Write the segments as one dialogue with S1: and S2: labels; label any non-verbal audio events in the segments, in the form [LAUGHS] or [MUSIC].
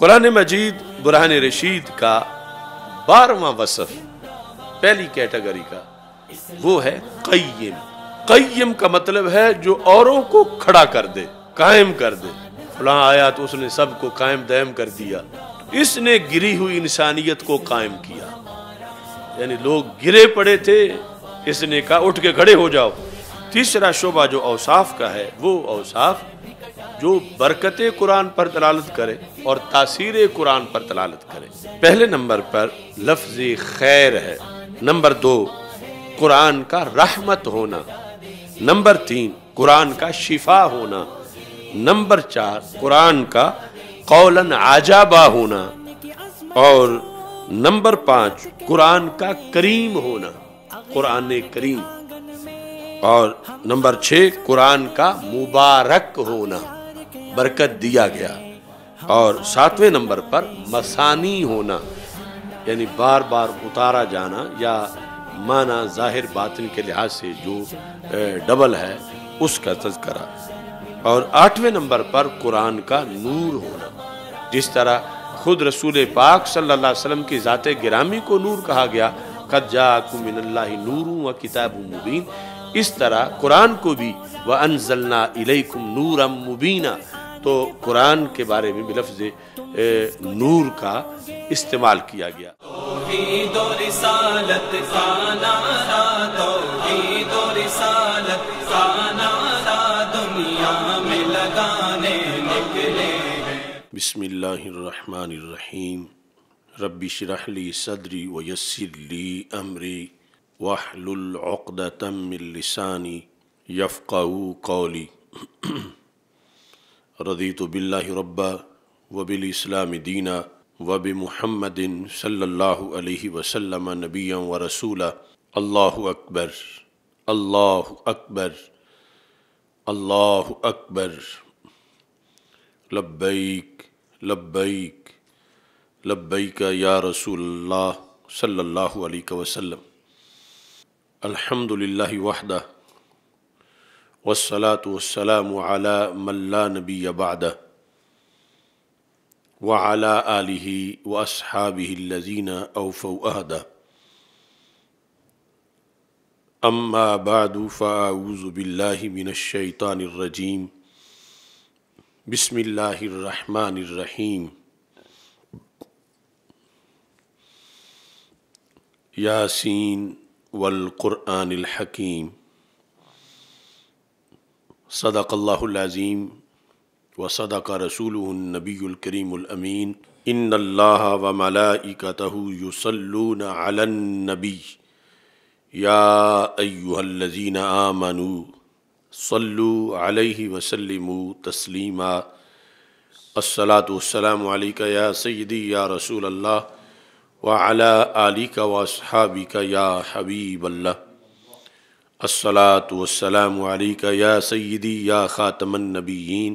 S1: قرآن مجید برہان رشید کا بارہواں وصف، پہلی کیٹیگری کا۔ وہ ہے قیم۔ قیم کا مطلب ہے جو اوروں کو کھڑا کر دے، قائم کر دے۔ فلاں آیا تو اس نے سب کو قائم دائم کر دیا۔ اس نے گری ہوئی انسانیت کو قائم کیا۔ یعنی لوگ گرے پڑے تھے، اس نے کہا، اٹھ کے کھڑے ہو جاؤ۔ تیسرا شعبہ جو اوصاف کا ہے، وہ اوصاف جو برکت قرآن پر دلالت کرے اور تاثیر قرآن پر دلالت کرے۔ پہلے نمبر پر لفظ خیر ہے۔ نمبر دو، قرآن کا رحمت ہونا۔ نمبر تین، قرآن کا شفا ہونا۔ نمبر چار، قرآن کا قولاً عجابہ ہونا۔ اور نمبر پانچ، قرآن کا کریم ہونا۔ قرآن کریم۔ اور نمبر چھ، قرآن کا مبارک ہونا۔ برکت دیا گیا۔ اور ساتویں نمبر پر مسانی ہونا یعنی بار بار اتارا جانا یا معنی ظاہر باطن کے لحاظ سے جو ڈبل ہے، اس کا تذکرہ۔ اور آٹھویں نمبر پر قرآن کا نور ہونا۔ جس طرح خود رسول پاک صلی اللہ علیہ وسلم کی ذات گرامی کو نور کہا گیا، قد جاکم من اللہ نور و کتاب مبین۔ اس طرح قرآن کو بھی، وَأَنزَلْنَا إِلَيْكُمْ نُورًا مُبِينًا۔ تو قرآن کے بارے میں بلفظ نور کا استعمال کیا گیا۔
S2: توحید و رسالت کا نعرہ توحید و رسالت کا نعرہ دنیا میں لگانے نکلے
S1: بسم اللہ الرحمن الرحیم۔ رب شرح لی صدری ویسر لی امری۔ واحلل عقدة من لسانی یفقہو قولی۔ رضیت باللہ ربا وبالاسلام دینا وبمحمد صلی اللہ علیہ وسلم نبیا و رسولا اللہ اکبر اللہ اکبر اللہ اکبر۔ لبیک لبیک لبیک یا رسول اللہ صلی اللہ علیہ وسلم۔ الحمد للہ وحدہ۔ والصلاة والسلام على من لا نبي بعده وعلى آله وأصحابه الذين أوفوا أهدا أما بعد، فأعوذ بالله من الشيطان الرجيم. بسم الله الرحمن الرحيم. ياسين والقرآن الحكيم. صدق اللہ العظیم و صدق رسول النبی الکریم الامین. ان اللہ و ملائکتہ یصلون علی النبی. یا ایوہ الذین آمنوا صلو علیہ وسلموا تسلیما. الصلاة والسلام علیکہ یا سیدی یا رسول اللہ وعلا آلیکہ واصحابکہ یا حبیب اللہ. الصلاة والسلام علیکہ یا سیدی یا خاتم النبیین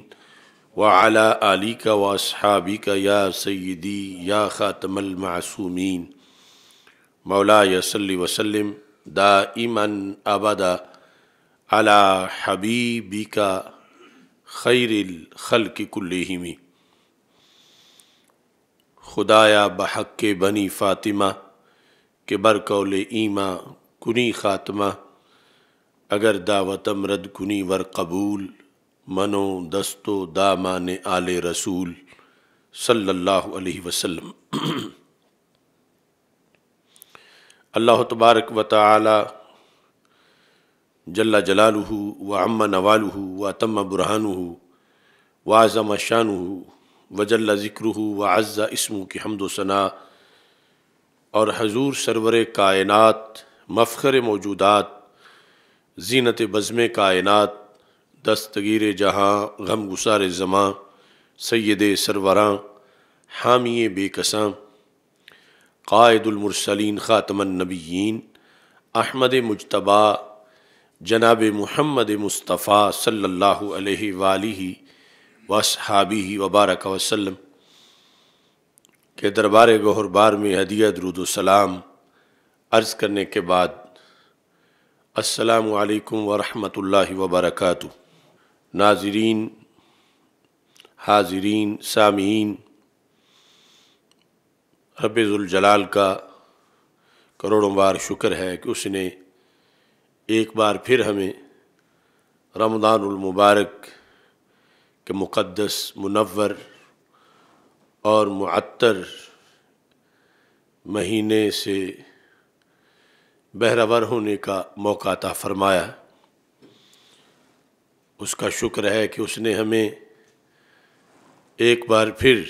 S1: وعلا آلیکہ واصحابیکہ یا سیدی یا خاتم المعصومین مولا صلی وسلم دائما ابدا علی حبیبیکہ خیر الخلق کلہمی خدایا بحق بنی فاطمہ کے برکول ایمہ کنی خاتمہ اگر دعوتم رد کنی ور قبول، منو، دستو دامان آل رسول صلی اللہ علیہ وسلم۔ اللہ تبارک و تعالی جل جلالہ و عم نوالہ و اتم برہانہ و اعظم شانہ و جل ذکرہ و عز اسمہ کی حمد و ثناء۔ اور حضور سرور کائنات مفخر موجودات زینت بزم کائنات، دستگیر جہاں، غم گسار زماں، سید سروراں حامی بے کساں قائد المرسلین خاتم النبیین، احمد مجتبہ جناب محمد مصطفیٰ صلی اللہ علیہ وآلہ وصحابہ وبارک وسلم۔ کے دربار گہر بار میں ہدیہ، درود و سلام عرض کرنے کے بعد السلام علیکم ورحمۃ اللہ وبرکاتہ۔ ناظرین، حاضرین، سامعین، رب الجلال کا کروڑوں بار شکر ہے کہ اس نے ایک بار پھر ہمیں رمضان المبارک کے مقدس، منور اور معطر مہینے سے بہرور ہونے کا موقع عطا فرمایا۔ اس کا شکر ہے کہ اس نے ہمیں ایک بار پھر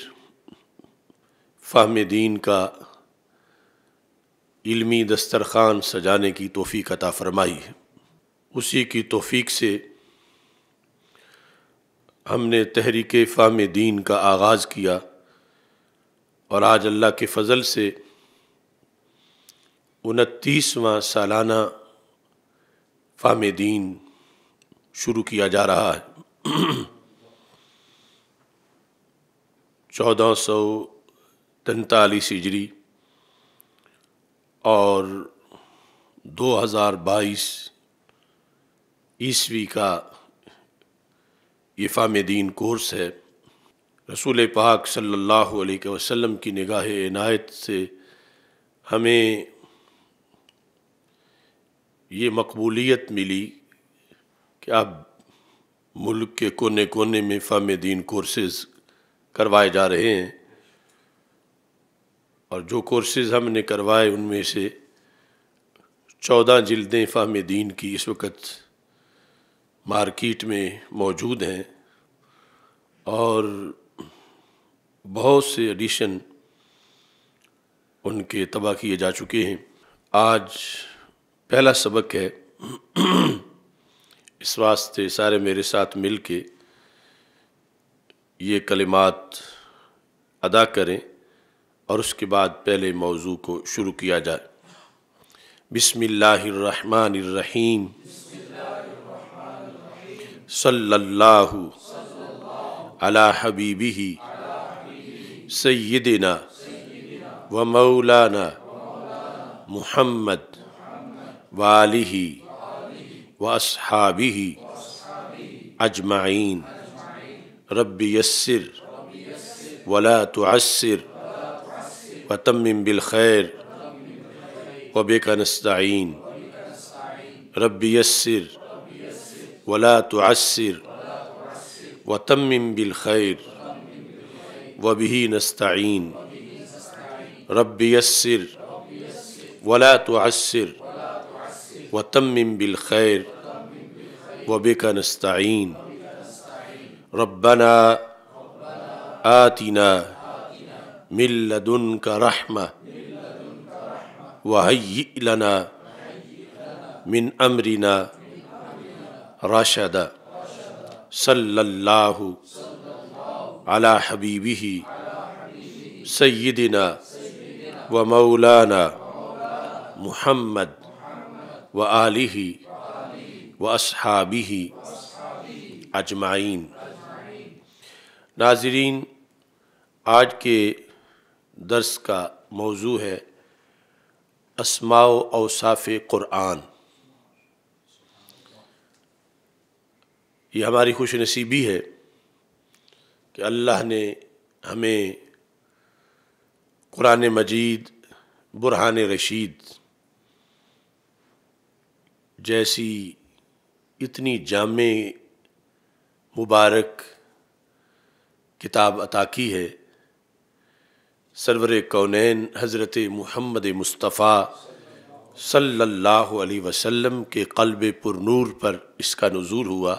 S1: فہم دین کا علمی دسترخوان سجانے کی توفیق عطا فرمائی ہے۔ اسی کی توفیق سے ہم نے تحریک فہم دین کا آغاز کیا اور آج اللہ کے فضل سے انتیسواں سالانہ فہم دین شروع کیا جا رہا ہے۔ چودہ سو تینتالیس ہجری اور دو ہزار بائیس عیسوی کا یہ فام دین کورس ہے۔ رسول پاک صلی اللہ علیہ وسلم کی نگاہ عنایت سے ہمیں یہ مقبولیت ملی کہ اب ملک کے کونے کونے میں فام دین کورسز کروائے جا رہے ہیں اور جو کورسز ہم نے کروائے ان میں سے چودہ جلدیں فہم دین کی اس وقت مارکیٹ میں موجود ہیں اور بہت سے ایڈیشن ان کے تباہ کیے جا چکے ہیں۔ آج پہلا سبق ہے۔ اس واسطے سارے میرے ساتھ مل کے یہ کلمات ادا کریں اور اس کے بعد پہلے موضوع کو شروع کیا جائے۔ بسم اللہ الرحمن الرحیم۔ صلی اللہ علی حبیبہ۔ سیدنا و مولانا محمد والہ و اصحابہ اجمعین رب یسر ولا تعسر وتمم بالخير وبك نستعين. رب يسر ولا تعسر وتمم بالخير وبه نستعين. رب يسر ولا تعسر وتمم بالخير وبك نستعين. ربنا آتنا من لدنك رحمة وهيئ لنا من أمرنا رشدا. صلى الله على حبيبه، سيدنا ومولانا محمد وآله وأصحابه أجمعين ناظرین، آج کے درس کا موضوع ہے اسماع و اوصاف قرآن۔ یہ ہماری خوش نصیبی ہے کہ اللہ نے ہمیں قرآن مجید، برہان رشید جیسی اتنی جامع مبارک کتاب عطا کی ہے۔ سرور کونین حضرت محمد مصطفیٰ صلی اللہ علیہ وسلم کے قلب پر نور پر اس کا نزول ہوا۔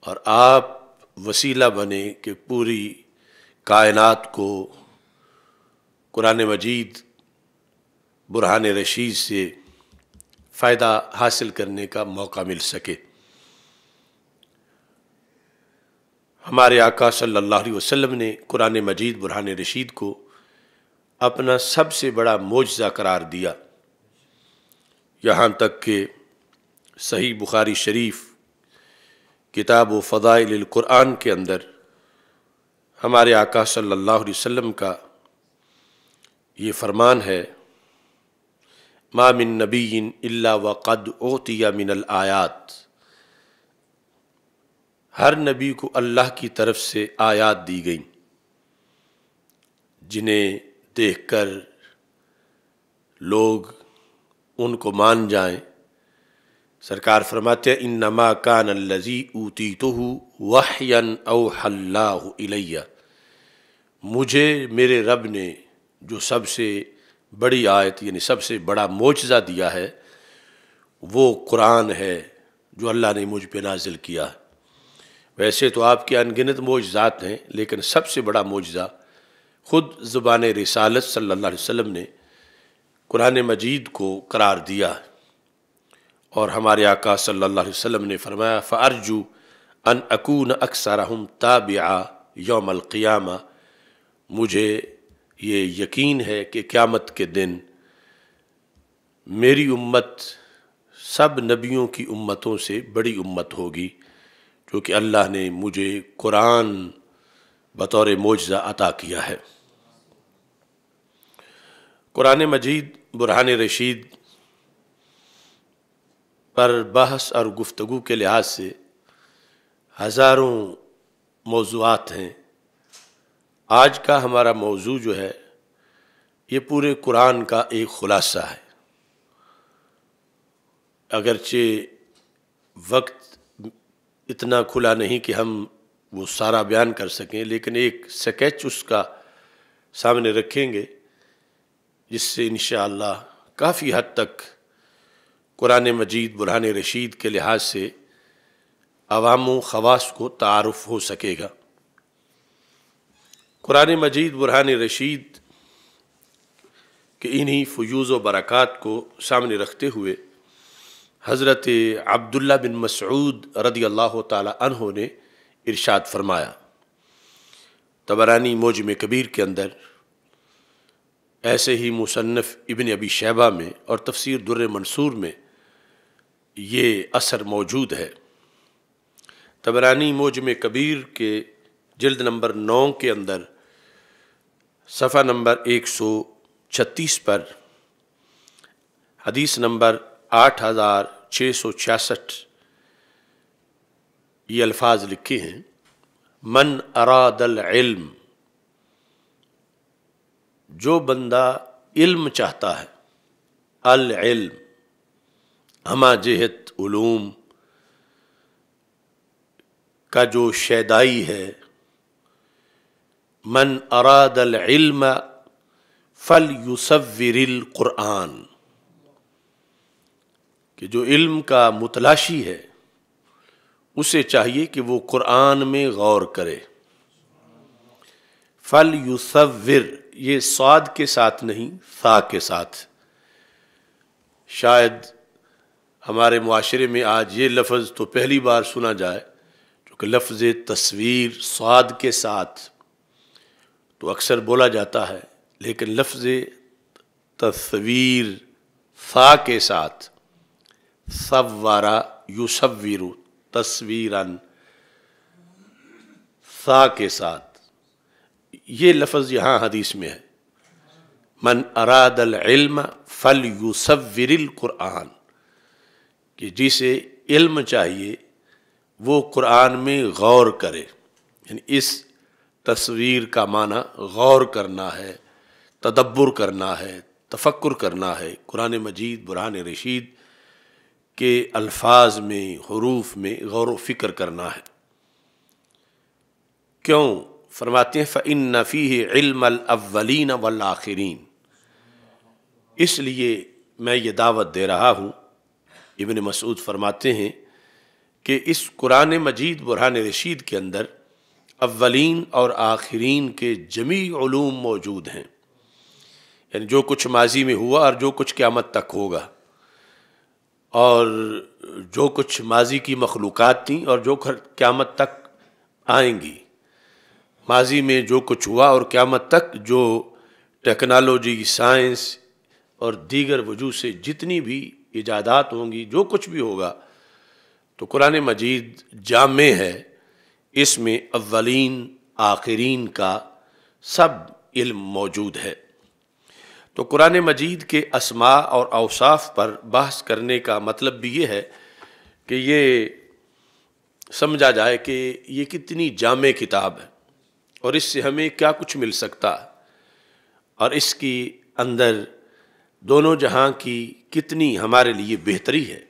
S1: اور آپ وسیلہ بنے کہ پوری کائنات کو قرآن مجید برہان رشید سے فائدہ حاصل کرنے کا موقع مل سکے۔ ہمارے آقا صلی اللہ علیہ وسلم نے قرآن مجید برہان رشید کو اپنا سب سے بڑا معجزہ قرار دیا۔ یہاں تک کہ صحیح بخاری شریف کتاب و فضائل القرآن کے اندر ہمارے آقا صلی اللہ علیہ وسلم کا یہ فرمان ہے ما من نبی اللہ وقد اوتیا من الآیات۔ ہر نبی کو اللہ کی طرف سے آیات دی گئیں، جنہیں دیکھ کر لوگ ان کو مان جائیں۔ سرکار فرماتے ان نما کان الزی اوتی تو وحین او اللہ علیہ مجھے میرے رب نے جو سب سے بڑی آیت یعنی سب سے بڑا معجزہ دیا ہے، وہ قرآن ہے جو اللہ نے مجھ پہ نازل کیا۔ ہے ویسے تو آپ کے انگنت معجزات ہیں، لیکن سب سے بڑا معجزہ خود زبان رسالت صلی اللہ علیہ وسلم نے قرآن مجید کو قرار دیا۔ اور ہمارے آقا صلی اللہ علیہ وسلم نے فرمایا فارجو ان اکون اکثر ہم تابعہ یوم القیامہ مجھے یہ یقین ہے کہ قیامت کے دن میری امت سب نبیوں کی امتوں سے بڑی امت ہوگی کیونکہ اللہ نے مجھے قرآن بطور معجزہ عطا کیا ہے۔ قرآن مجید برہان رشید پر بحث اور گفتگو کے لحاظ سے ہزاروں موضوعات ہیں۔ آج کا ہمارا موضوع جو ہے، یہ پورے قرآن کا ایک خلاصہ ہے۔ اگرچہ وقت اتنا کھلا نہیں کہ ہم وہ سارا بیان کر سکیں، لیکن ایک سکیچ اس کا سامنے رکھیں گے، جس سے انشاءاللہ کافی حد تک قرآن مجید، برہان رشید کے لحاظ سے عوام و خواص کو تعارف ہو سکے گا۔ قرآن مجید، برہان رشید کے انہی فیوز و برکات کو سامنے رکھتے ہوئے حضرت عبداللہ بن مسعود رضی اللہ تعالی عنہ نے ارشاد فرمایا، تبرانی موجم کبیر کے اندر ایسے ہی مصنف ابن ابی شیبہ میں اور تفسیر در منصور میں یہ اثر موجود ہے۔ تبرانی موجم کبیر کے جلد نمبر نو کے اندر صفحہ نمبر ایک سو چھتیس پر، حدیث نمبر آٹھ ہزار چھ سو چھیاسٹھ، یہ الفاظ لکھے ہیں، من اراد العلم، جو بندہ علم چاہتا ہے، العلم، ہما جہت علوم، کا جو شیدائی ہے من اراد العلم فل یوسور القرآن کہ جو علم کا متلاشی ہے، اسے چاہیے کہ وہ قرآن میں غور کرے۔ فل یوسور یہ سعد کے ساتھ نہیں فا کے ساتھ۔ شاید ہمارے معاشرے میں آج یہ لفظ تو پہلی بار سنا جائے کیونکہ لفظ تصویر، سعد کے ساتھ۔ تو اکثر بولا جاتا ہے، لیکن لفظ تصویر فا کے ساتھ سوارا یوسویرو تصویرن سا کے ساتھ۔ یہ لفظ یہاں حدیث میں ہے۔ من اراد العلم فل یوسور القرآن۔ کہ جسے علم چاہیے، وہ قرآن میں غور کرے۔ یعنی اس تصویر کا معنی غور کرنا ہے، تدبر کرنا ہے، تفکر کرنا ہے۔ قرآن مجید، برہان رشید کے الفاظ میں، حروف میں غور و فکر کرنا ہے۔ کیوں؟ فرماتے ہیں فعن نفی علم الاولین والآخرین اس لیے میں یہ دعوت دے رہا ہوں۔ ابن مسعود فرماتے ہیں کہ اس قرآن مجید، برہان رشید کے اندر اولین اور آخرین کے جمی علوم موجود ہیں۔ یعنی جو کچھ ماضی میں ہوا اور جو کچھ قیامت تک ہوگا۔ اور جو کچھ ماضی کی مخلوقات تھیں اور جو قیامت تک آئیں گی۔ ماضی میں جو کچھ ہوا اور قیامت تک جو ٹیکنالوجی، سائنس اور دیگر وجوہ سے جتنی بھی ایجادات ہوں گی، جو کچھ بھی ہوگا، تو قرآن مجید جامع ہے۔ اس میں اولین، آخرین کا سب علم موجود ہے۔ تو قرآن مجید کے اسماء اور اوصاف پر بحث کرنے کا مطلب بھی یہ ہے کہ یہ سمجھا جائے کہ یہ کتنی جامع کتاب ہے اور اس سے ہمیں کیا کچھ مل سکتا ہے اور اس کی اندر دونوں جہاں کی کتنی ہمارے لیے بہتری ہے،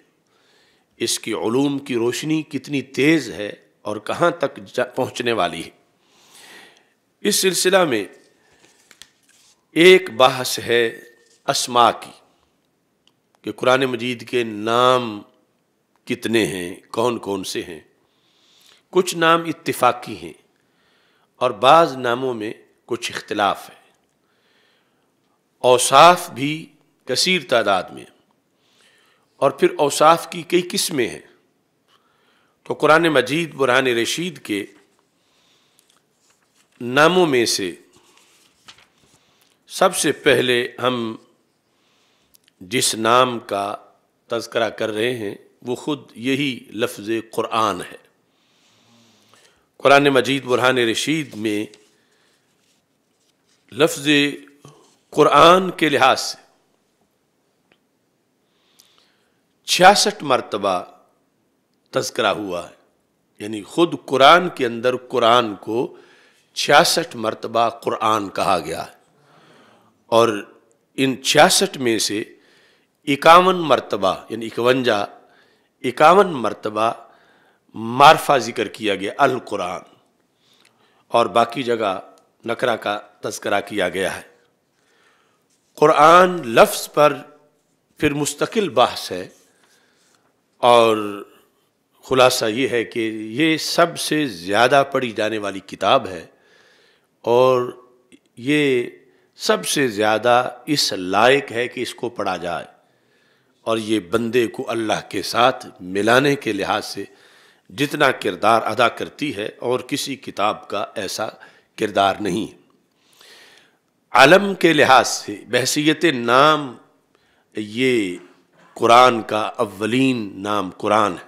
S1: اس کی علوم کی روشنی کتنی تیز ہے اور کہاں تک پہنچنے والی ہے۔ اس سلسلہ میں ایک بحث ہے اسما کی کہ قرآن مجید کے نام کتنے ہیں، کون کون سے ہیں۔ کچھ نام اتفاقی ہیں اور بعض ناموں میں کچھ اختلاف ہے۔ اوصاف بھی کثیر تعداد میں اور پھر اوصاف کی کئی قسمیں ہیں۔ تو قرآن مجید، برہان رشید کے ناموں میں سے سب سے پہلے ہم جس نام کا تذکرہ کر رہے ہیں، وہ خود یہی لفظ قرآن ہے۔ قرآن مجید، برہان رشید میں لفظ قرآن کے لحاظ سے چھیاسٹھ مرتبہ تذکرہ ہوا ہے۔ یعنی خود قرآن کے اندر قرآن کو چھیاسٹھ مرتبہ قرآن کہا گیا ہے۔ اور ان چھیاسٹھ میں سے اکاون مرتبہ یعنی اکونجا، اکاون مرتبہ معرفہ ذکر کیا گیا، القرآن۔ اور باقی جگہ نکرہ کا تذکرہ کیا گیا ہے۔ قرآن لفظ پر پھر مستقل بحث ہے۔ اور خلاصہ یہ ہے کہ یہ سب سے زیادہ پڑھی جانے والی کتاب ہے اور یہ سب سے زیادہ اس لائق ہے کہ اس کو پڑھا جائے اور یہ بندے کو اللہ کے ساتھ ملانے کے لحاظ سے جتنا کردار ادا کرتی ہے اور کسی کتاب کا ایسا کردار نہیں۔ علم کے لحاظ سے بحثیت نام، یہ قرآن کا اولین نام قرآن ہے۔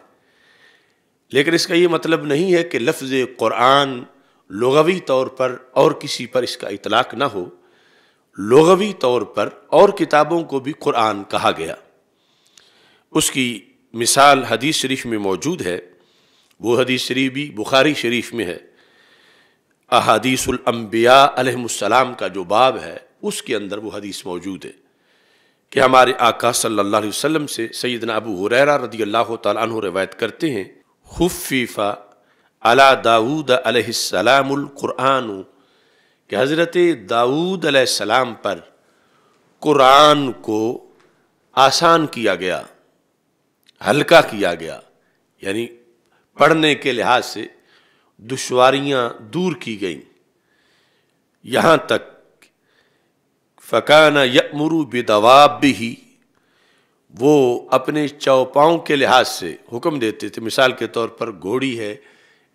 S1: لیکن اس کا یہ مطلب نہیں ہے کہ لفظ قرآن لغوی طور پر اور کسی پر اس کا اطلاق نہ ہو۔ لغوی طور پر اور کتابوں کو بھی قرآن کہا گیا۔ اس کی مثال حدیث شریف میں موجود ہے۔ وہ حدیث شریف بھی بخاری شریف میں ہے۔ احادیث الانبیاء علیہ السلام کا جو باب ہے، اس کے اندر وہ حدیث موجود ہے کہ ہمارے آقا صلی اللہ علیہ وسلم سے سیدنا ابو حریرہ رضی اللہ تعالیٰ عنہ روایت کرتے ہیں خفیفہ علا داود علیہ السلام القرآن، کہ حضرت داود علیہ السلام پر قرآن کو آسان کیا گیا، ہلکا کیا گیا یعنی پڑھنے کے لحاظ سے دشواریاں دور کی گئیں۔ یہاں تک فقانہ یمرو بدواب بھی وہ اپنے چوپاؤں کے لحاظ سے حکم دیتے تھے۔ مثال کے طور پر گھوڑی ہے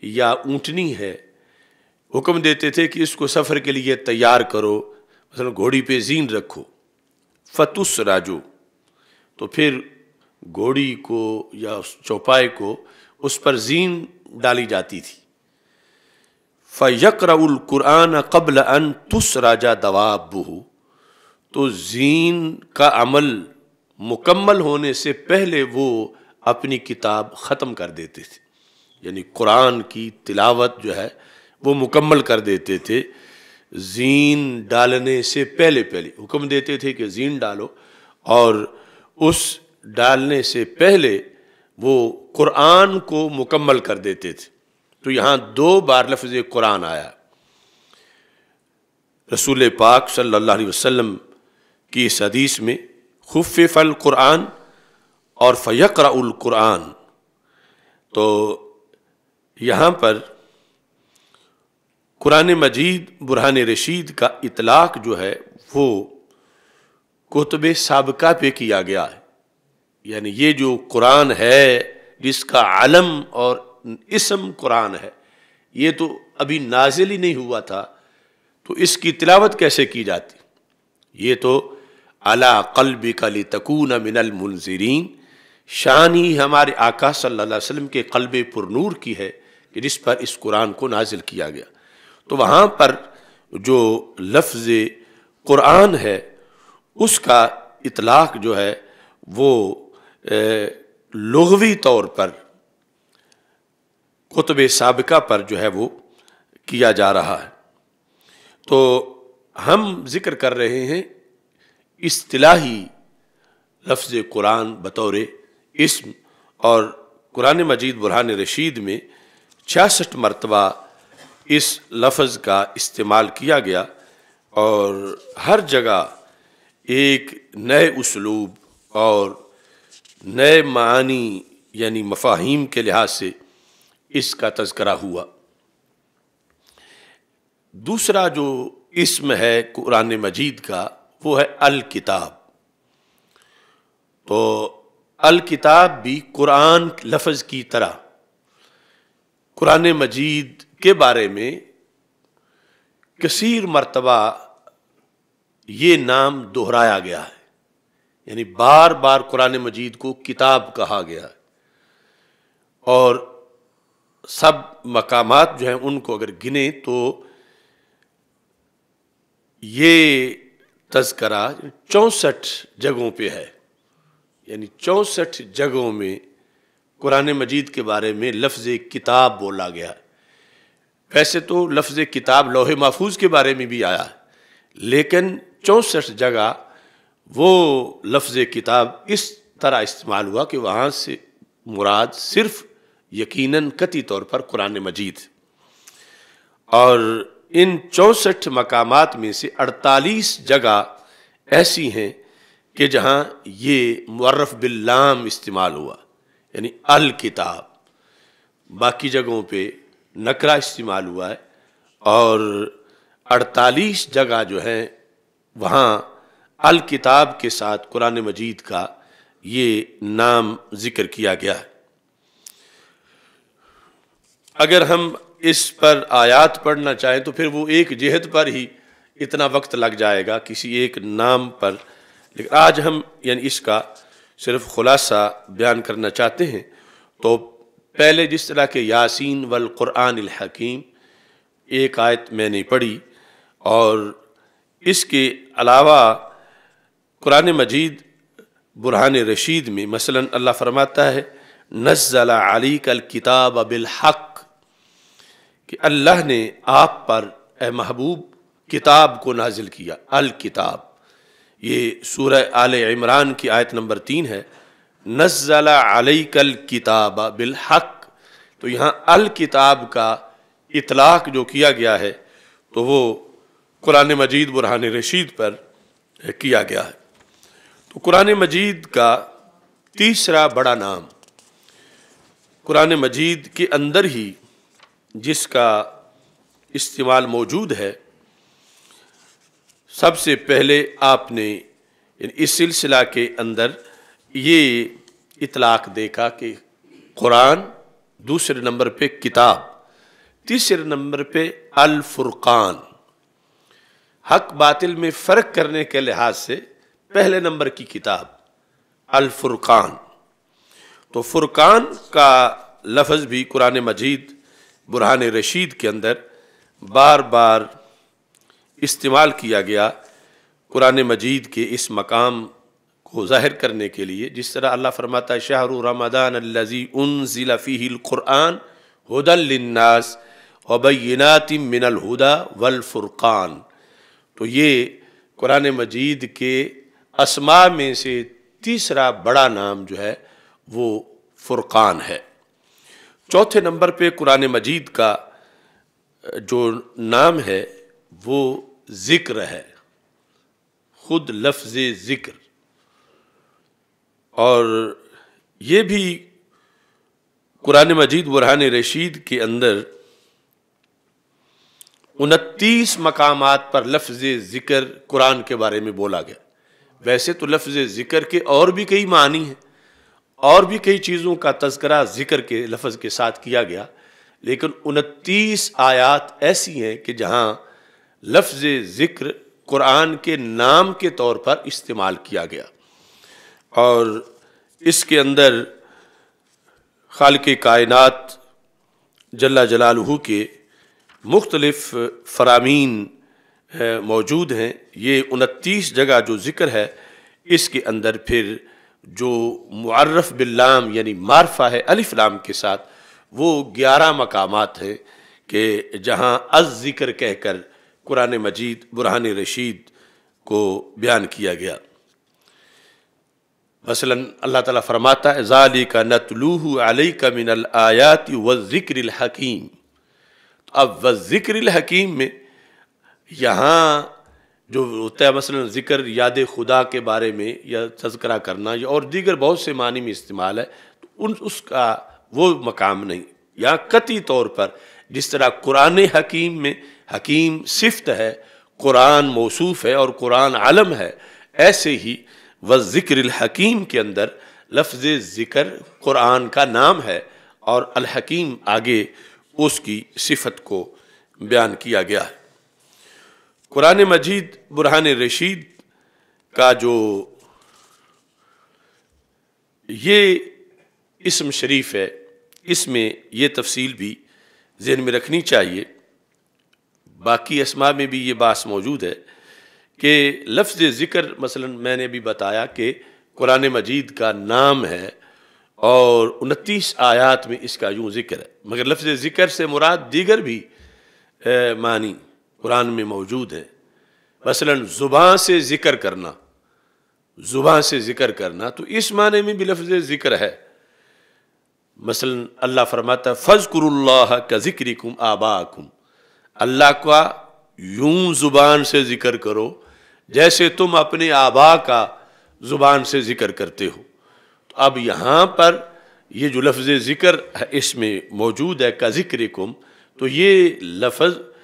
S1: یا اونٹنی ہے، حکم دیتے تھے کہ اس کو سفر کے لیے تیار کرو، مثلا گھوڑی پہ زین رکھو فتس راجو۔ تو پھر گھوڑی کو یا چوپائے کو اس پر زین ڈالی جاتی تھی۔ فیقر القرآن قبل ان تس راجا دواب تو زین کا عمل مکمل ہونے سے پہلے وہ اپنی کتاب ختم کر دیتے تھے۔ یعنی قرآن کی تلاوت جو ہے وہ مکمل کر دیتے تھے۔ زین ڈالنے سے پہلے پہلے حکم دیتے تھے کہ زین ڈالو۔ اور اس ڈالنے سے پہلے وہ قرآن کو مکمل کر دیتے تھے۔ تو یہاں دو بار لفظ قرآن آیا۔ رسول پاک صلی اللہ علیہ وسلم کی اس حدیث میں خف القرآن اور فیقر القرآن۔ تو یہاں پر قرآن مجید، برہان رشید کا اطلاق جو ہے، وہ کتب سابقہ پہ کیا گیا ہے۔ یعنی یہ جو قرآن ہے، جس کا علم اور اسم قرآن ہے، یہ تو ابھی نازل ہی نہیں ہوا تھا۔ تو اس کی تلاوت کیسے کی جاتی؟ یہ تو علا قلب کلی تکون من المنظرین شانی ہمارے آقا صلی اللہ علیہ وسلم کے قلب پر نور کی ہے کہ جس پر اس قرآن کو نازل کیا گیا۔ تو وہاں پر جو لفظ قرآن ہے، اس کا اطلاق جو ہے، وہ لغوی طور پر، کتب سابقہ پر جو ہے، وہ کیا جا رہا ہے۔ تو ہم ذکر کر رہے ہیں اصطلاحی لفظ قرآن بطور اسم اور قرآن مجید برہان رشید میں چھیاسٹھ مرتبہ اس لفظ کا استعمال کیا گیا اور ہر جگہ ایک نئے اسلوب اور نئے معنی یعنی مفاہیم کے لحاظ سے اس کا تذکرہ ہوا۔ دوسرا جو اسم ہے قرآن مجید کا وہ ہے الکتاب۔ تو الکتاب بھی قرآن لفظ کی طرح۔ قرآن مجید کے بارے میں کثیر مرتبہ یہ نام دہرایا گیا ہے۔ یعنی بار بار قرآن مجید کو کتاب کہا گیا ہے۔ اور سب مقامات جو ہیں ان کو اگر گنے تو یہ تذکرہ چونسٹھ جگہوں پہ ہے۔ یعنی چونسٹھ جگہوں میں قرآن مجید کے بارے میں لفظ کتاب بولا گیا۔ ویسے تو لفظ کتاب لوہے محفوظ کے بارے میں بھی آیا، لیکن چونسٹھ جگہ وہ لفظ کتاب اس طرح استعمال ہوا کہ وہاں سے مراد صرف یقیناً قطعی طور پر قرآن مجید۔ اور ان چونسٹھ مقامات میں سے اڑتالیس جگہ ایسی ہیں کہ جہاں یہ معرف باللام استعمال ہوا یعنی الکتاب۔ باقی جگہوں پہ نکرا استعمال ہوا ہے اور اڑتالیس جگہ جو ہیں، وہاں الکتاب کے ساتھ قرآن مجید کا یہ نام ذکر کیا گیا۔ ہے اگر ہم اس پر آیات پڑھنا چاہیں تو پھر وہ ایک جہد پر ہی اتنا وقت لگ جائے گا کسی ایک نام پر۔ لیکن آج ہم یعنی اس کا صرف خلاصہ بیان کرنا چاہتے ہیں۔ تو پہلے جس طرح کے یاسین والقرآن الحکیم، ایک آیت میں نے پڑھی اور اس کے علاوہ قرآن مجید برہان رشید میں مثلا اللہ فرماتا ہے، نزل علی کل کتاب بالحق۔ کہ اللہ نے آپ پر اے محبوب کتاب کو نازل کیا، الکتاب۔ یہ سورہ آل عمران کی آیت نمبر تین ہے۔ نزل علیک الکتاب بالحق۔ تو یہاں الکتاب کا اطلاق جو کیا گیا ہے، تو وہ قرآن مجید برہان رشید پر کیا گیا ہے۔ تو قرآن مجید کا تیسرا بڑا نام، قرآن مجید کے اندر ہی جس کا استعمال موجود ہے، سب سے پہلے آپ نے یعنی اس سلسلہ کے اندر یہ اطلاق دیکھا کہ قرآن دوسرے نمبر پہ کتاب، تیسرے نمبر پہ الفرقان۔ حق باطل میں فرق کرنے کے لحاظ سے پہلے نمبر کی کتاب الفرقان۔ تو فرقان کا لفظ بھی قرآن مجید برہان رشید کے اندر بار بار استعمال کیا گیا قرآن مجید کے اس مقام کو ظاہر کرنے کے لیے، جس طرح اللہ فرماتا ہے، شہر رمضان الزی انزل فیہ القرآن ہدى للناس وبینات من الہدا والفرقان۔ تو یہ قرآن مجید کے اسماء میں سے تیسرا بڑا نام جو ہے وہ فرقان ہے۔ چوتھے نمبر پہ قرآن مجید کا جو نام ہے، وہ ذکر ہے۔ خود لفظ ذکر۔ اور یہ بھی قرآن مجید برہان رشید کے اندر انتیس مقامات پر لفظ ذکر قرآن کے بارے میں بولا گیا۔ ویسے تو لفظ ذکر کے اور بھی کئی معنی ہیں۔ اور بھی کئی چیزوں کا تذکرہ ذکر کے لفظ کے ساتھ کیا گیا، لیکن انتیس آیات ایسی ہیں کہ جہاں لفظ ذکر قرآن کے نام کے طور پر استعمال کیا گیا۔ اور اس کے اندر خالق کائنات جل جلالہ کے مختلف فرامین موجود ہیں۔ یہ انتیس جگہ جو ذکر ہے، اس کے اندر پھر جو معرف باللام یعنی معرفہ ہے، الف لام کے ساتھ، وہ گیارہ مقامات ہیں کہ جہاں از ذکر کہہ کر قرآن مجید، برہان رشید کو بیان کیا گیا۔ مثلا اللہ تعالیٰ فرماتا ہے ذالی کا نتلوح علیہ کا من الآیات و ذکر الحکیم۔ اب و ذکر الحکیم میں یہاں جو ہوتا ہے مثلا ذکر یاد خدا کے بارے میں یا تذکرہ کرنا یا اور دیگر بہت سے معنی میں استعمال ہے، تو ان اس کا وہ مقام نہیں۔ یا قطعی طور پر جس طرح قرآن حکیم میں حکیم صفت ہے، قرآن موصوف ہے اور قرآن علم ہے، ایسے ہی و ذکر الحکیم کے اندر لفظ ذکر قرآن کا نام ہے اور الحکیم آگے اس کی صفت کو بیان کیا گیا۔ ہے قرآن مجید برہان رشید کا جو یہ اسم شریف ہے، اس میں یہ تفصیل بھی ذہن میں رکھنی چاہیے۔ باقی اسما میں بھی یہ باس موجود ہے کہ لفظ ذکر مثلا میں نے بھی بتایا کہ قرآن مجید کا نام ہے اور انتیس آیات میں اس کا یوں ذکر ہے۔ مگر لفظ ذکر سے مراد دیگر بھی معنی۔ قرآن میں موجود ہیں۔ مثلا زبان سے ذکر کرنا زبان سے ذکر کرنا تو اس معنی میں بھی لفظ ذکر ہے۔ مثلا اللہ فرماتا فض اللہ کا ذکر کم آبا اللہ کا یوں زبان سے ذکر کرو جیسے تم اپنے آبا کا زبان سے ذکر کرتے ہو۔ تو اب یہاں پر یہ جو لفظ ذکر اس میں موجود ہے کا ذکر کم تو یہ لفظ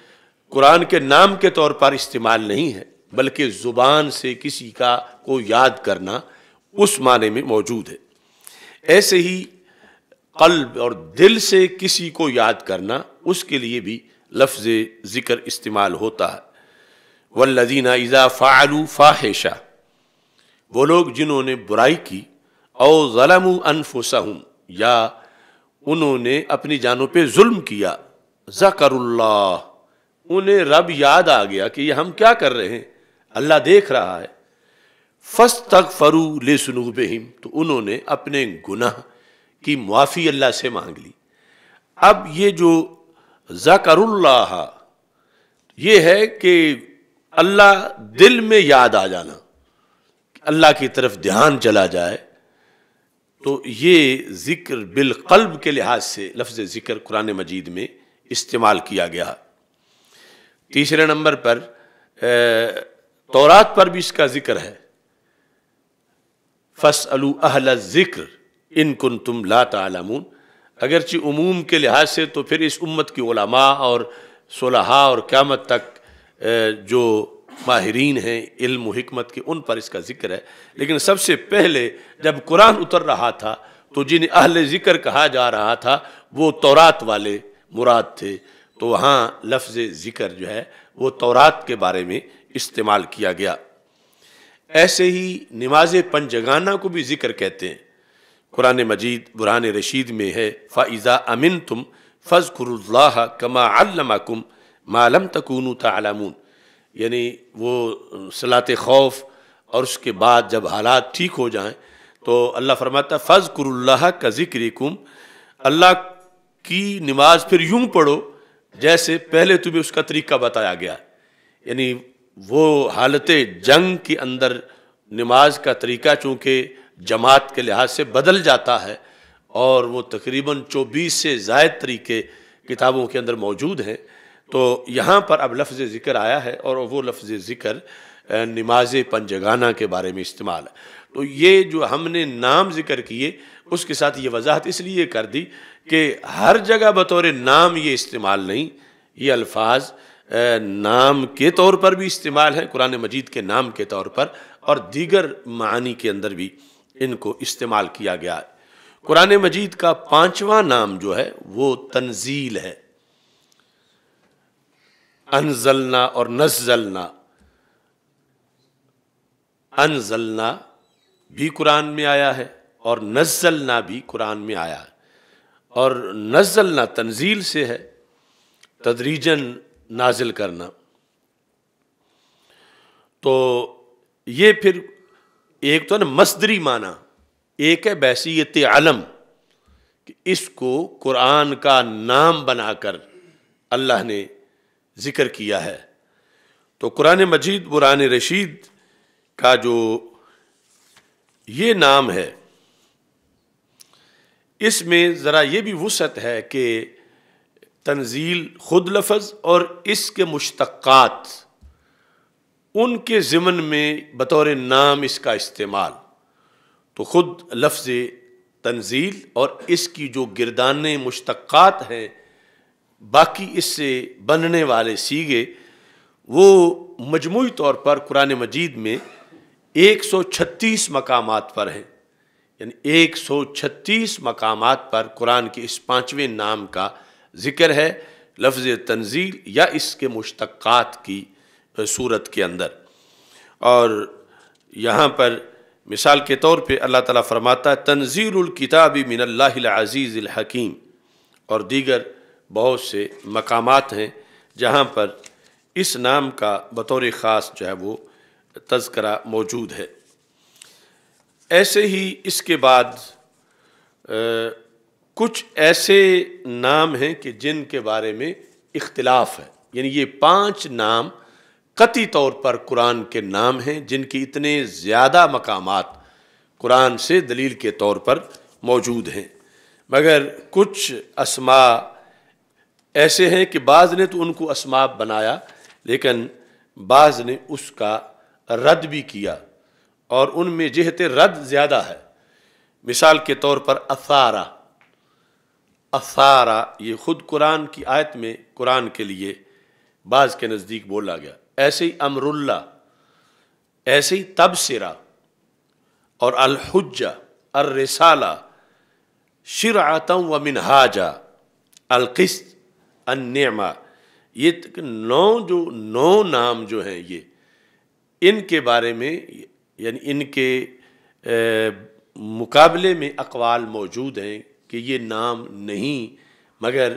S1: قرآن کے نام کے طور پر استعمال نہیں ہے، بلکہ زبان سے کسی کا کو یاد کرنا اس معنی میں موجود ہے۔ ایسے ہی قلب اور دل سے کسی کو یاد کرنا اس کے لیے بھی لفظ ذکر استعمال ہوتا ہے۔ والذین اذا فعلوا فاحشہ وہ لوگ جنہوں نے برائی کی او ظلموا انفسہم یا انہوں نے اپنی جانوں پہ ظلم کیا ذکر اللہ انہیں رب یاد آ گیا کہ یہ ہم کیا کر رہے ہیں۔ اللہ دیکھ رہا ہے۔ فَاسْتَغْفَرُوا لِسُنُوبِهِمْ تو انہوں نے اپنے گناہ کی معافی اللہ سے مانگ لی۔ اب یہ جو ذکر اللہ یہ ہے کہ اللہ دل میں یاد آ جانا، اللہ کی طرف دھیان چلا جائے۔ تو یہ ذکر بالقلب کے لحاظ سے، لفظ ذکر قرآن مجید میں استعمال کیا گیا۔ تیسرے نمبر پر تورات پر بھی اس کا ذکر ہے۔ فص اہل ذکر ان کن تم لا تعلمون۔ اگرچہ عموم کے لحاظ سے تو پھر اس امت کی علماء اور صلحاء اور قیامت تک جو ماہرین ہیں، علم و حکمت کے، ان پر اس کا ذکر ہے۔ لیکن سب سے پہلے جب قرآن اتر رہا تھا، تو جن اہل ذکر کہا جا رہا تھا، وہ تورات والے مراد تھے۔ تو وہاں لفظ ذکر جو ہے وہ تورات کے بارے میں استعمال کیا گیا۔ ایسے ہی نماز پنجگانہ کو بھی ذکر کہتے ہیں۔ قرآن مجید برہان رشید میں ہے، فَإِذَا أَمِنْتُمْ فَذْكُرُ اللَّهَ كَمَا عَلَّمَكُمْ مَا لَمْ تَكُونُوا تَعْلَمُونَ۔ یعنی وہ صلاة خوف اور اس کے بعد جب حالات ٹھیک ہو جائیں تو اللہ فرماتا فَذْكُرُ اللَّهَ كَذِكْرِكُمْ۔ اللہ کی نماز پھر یوں پڑھو جیسے پہلے تمہیں اس کا طریقہ بتایا گیا۔ یعنی وہ حالت جنگ کے اندر نماز کا طریقہ چونکہ جماعت کے لحاظ سے بدل جاتا ہے اور وہ تقریباً چوبیس سے زائد طریقے کتابوں کے اندر موجود ہیں۔ تو یہاں پر اب لفظ ذکر آیا ہے اور وہ لفظ ذکر نماز پنجگانہ کے بارے میں استعمال ہے۔ تو یہ جو ہم نے نام ذکر کیے، اس کے ساتھ یہ وضاحت اس لیے کر دی کہ ہر جگہ بطور نام یہ استعمال نہیں، یہ الفاظ نام کے طور پر بھی استعمال ہے قرآن مجید کے نام کے طور پر اور دیگر معنی کے اندر بھی ان کو استعمال کیا گیا۔ ہے قرآن مجید کا پانچواں نام جو ہے وہ تنزیل ہے۔ انزلنا اور نزلنا۔ انزلنا بھی قرآن میں آیا ہے اور نزلنا بھی قرآن میں آیا ہے۔ اور نزلنا تنزیل سے ہے تدریجن نازل کرنا۔ تو یہ پھر ایک تو نا مصدری معنی، ایک ہے بحثیت علم، کہ اس کو قرآن کا نام بنا کر اللہ نے ذکر کیا ہے۔ تو قرآن مجید بران رشید کا جو یہ نام ہے اس میں ذرا یہ بھی وسعت ہے کہ تنزیل خود لفظ اور اس کے مشتقات، ان کے ضمن میں بطور نام اس کا استعمال۔ تو خود لفظ تنزیل اور اس کی جو گردان مشتقات ہیں، باقی اس سے بننے والے سیگے، وہ مجموعی طور پر قرآن مجید میں ایک سو چھتیس مقامات پر ہیں۔ یعنی ایک سو چھتیس مقامات پر قرآن کے اس پانچویں نام کا ذکر ہے، لفظ تنزیل یا اس کے مشتقات کی صورت کے اندر۔ اور یہاں پر مثال کے طور پہ اللہ تعالیٰ فرماتا ہے تنظیر الکتاب من اللہ العزیز الحکیم۔ اور دیگر بہت سے مقامات ہیں جہاں پر اس نام کا بطور خاص جو ہے وہ تذکرہ موجود ہے۔ ایسے ہی اس کے بعد کچھ ایسے نام ہیں کہ جن کے بارے میں اختلاف ہے۔ یعنی یہ پانچ نام قطعی طور پر قرآن کے نام ہیں، جن کی اتنے زیادہ مقامات قرآن سے دلیل کے طور پر موجود ہیں۔ مگر کچھ اسما ایسے ہیں کہ بعض نے تو ان کو اسما بنایا، لیکن بعض نے اس کا رد بھی کیا۔ اور ان میں جہت رد زیادہ ہے۔ مثال کے طور پر اثارہ۔ اثارہ یہ خود قرآن کی آیت میں قرآن کے لیے بعض کے نزدیک بولا گیا۔ ایسے ہی امر اللہ، ایسے ہی تبصرہ اور الحجہ، الرسالہ شرعتم و منہاجہ القسط، النعمہ۔ یہ نو جو، نو نام جو ہیں یہ، ان کے بارے میں یعنی ان کے مقابلے میں اقوال موجود ہیں کہ یہ نام نہیں، مگر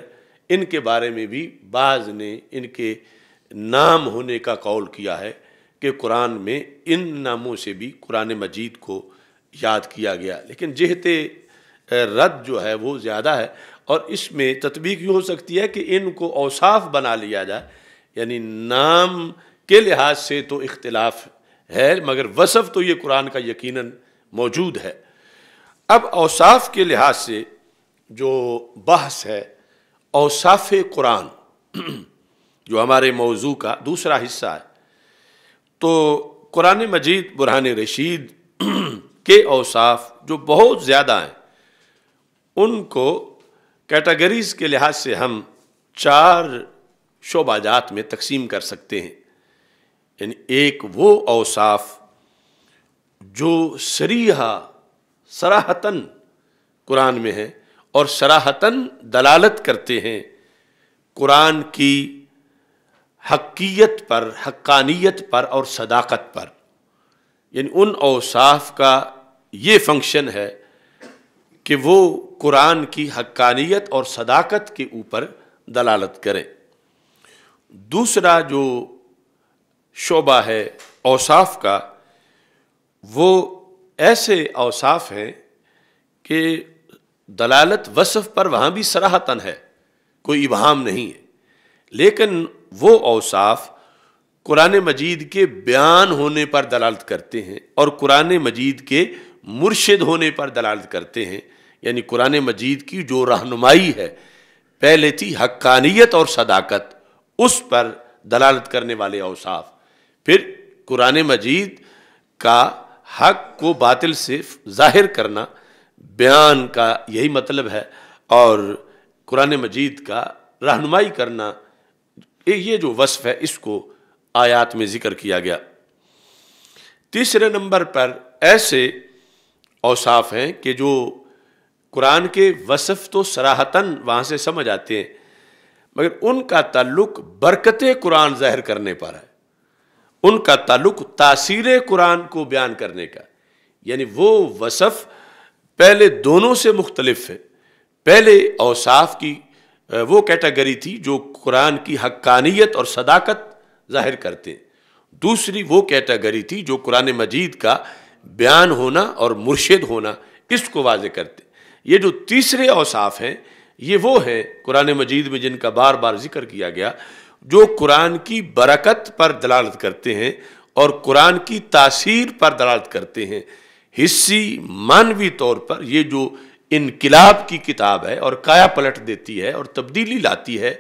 S1: ان کے بارے میں بھی بعض نے ان کے نام ہونے کا قول کیا ہے کہ قرآن میں ان ناموں سے بھی قرآن مجید کو یاد کیا گیا۔ لیکن جہت رد جو ہے وہ زیادہ ہے اور اس میں تطبیق یہ ہو سکتی ہے کہ ان کو اوصاف بنا لیا جائے۔ یعنی نام کے لحاظ سے تو اختلاف ہے، مگر وصف تو یہ قرآن کا یقیناً موجود ہے۔ اب اوصاف کے لحاظ سے جو بحث ہے، اوصاف قرآن [CLEARS THROAT] جو ہمارے موضوع کا دوسرا حصہ ہے۔ تو قرآن مجید برہان رشید [CLEARS THROAT] کے اوصاف جو بہت زیادہ ہیں، ان کو کیٹاگریز کے لحاظ سے ہم چار شعبہ جات میں تقسیم کر سکتے ہیں۔ یعنی ایک وہ اوصاف جو سریحا سراہتاً قرآن میں ہے اور سراہتاً دلالت کرتے ہیں قرآن کی حقیت پر، حقانیت پر اور صداقت پر۔ یعنی ان اوصاف کا یہ فنکشن ہے کہ وہ قرآن کی حقانیت اور صداقت کے اوپر دلالت کرے دوسرا جو شعبہ ہے، اوصاف کا، وہ ایسے اوصاف ہیں کہ دلالت وصف پر وہاں بھی سراہتاً ہے، کوئی ابہام نہیں ہے۔ لیکن وہ اوصاف قرآن مجید کے بیان ہونے پر دلالت کرتے ہیں اور قرآن مجید کے مرشد ہونے پر دلالت کرتے ہیں۔ یعنی قرآن مجید کی جو رہنمائی ہے، پہلے تھی حقانیت اور صداقت، اس پر دلالت کرنے والے اوصاف۔ پھر قرآن مجید کا حق کو باطل سے ظاہر کرنا بیان کا یہی مطلب ہے اور قرآن مجید کا رہنمائی کرنا، یہ جو وصف ہے، اس کو آیات میں ذکر کیا گیا۔ تیسرے نمبر پر ایسے اوصاف ہیں کہ جو قرآن کے وصف تو سراہتاً وہاں سے سمجھ آتے ہیں، مگر ان کا تعلق برکت قرآن ظاہر کرنے پر ہے۔ ان کا تعلق تاثیر قرآن کو بیان کرنے کا۔ یعنی وہ وصف پہلے دونوں سے مختلف ہے۔ پہلے اوصاف کی، وہ کیٹاگری تھی جو قرآن کی حقانیت اور صداقت ظاہر کرتے دوسری وہ کیٹاگری تھی جو قرآن مجید کا بیان ہونا اور مرشد ہونا اس کو واضح کرتے یہ جو تیسرے اوصاف ہیں، یہ وہ ہیں، قرآن مجید میں جن کا بار بار ذکر کیا گیا جو قرآن کی برکت پر دلالت کرتے ہیں اور قرآن کی تاثیر پر دلالت کرتے ہیں، حصی مانوی طور پر یہ جو انقلاب کی کتاب ہے اور کایا پلٹ دیتی ہے اور تبدیلی لاتی ہے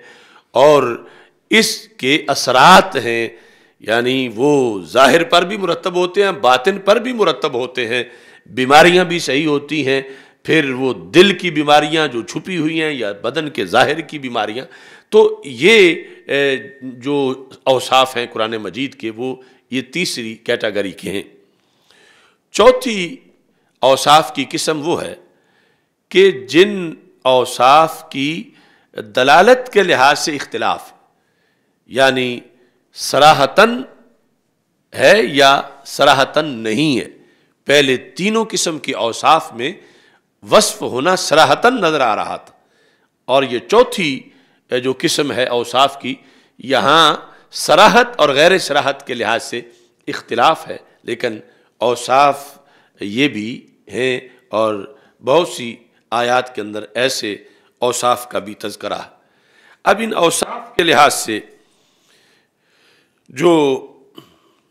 S1: اور اس کے اثرات ہیں یعنی وہ ظاہر پر بھی مرتب ہوتے ہیں، باطن پر بھی مرتب ہوتے ہیں، بیماریاں بھی صحیح ہوتی ہیں، پھر وہ دل کی بیماریاں جو چھپی ہوئی ہیں یا بدن کے ظاہر کی بیماریاں تو یہ جو اوصاف ہیں قرآن مجید کے، وہ یہ تیسری کیٹاگری کے ہیں۔ چوتھی اوصاف کی قسم وہ ہے کہ جن اوصاف کی دلالت کے لحاظ سے اختلاف یعنی سراہتن ہے یا سراہتن نہیں ہے۔ پہلے تینوں قسم کی اوصاف میں وصف ہونا سراہتن نظر آ رہا تھا۔ اور یہ چوتھی جو قسم ہے اوصاف کی، یہاں سراحت اور غیر سراحت کے لحاظ سے اختلاف ہے، لیکن اوصاف یہ بھی ہیں اور بہت سی آیات کے اندر ایسے اوصاف کا بھی تذکرہ۔ ہے اب ان اوصاف کے لحاظ سے جو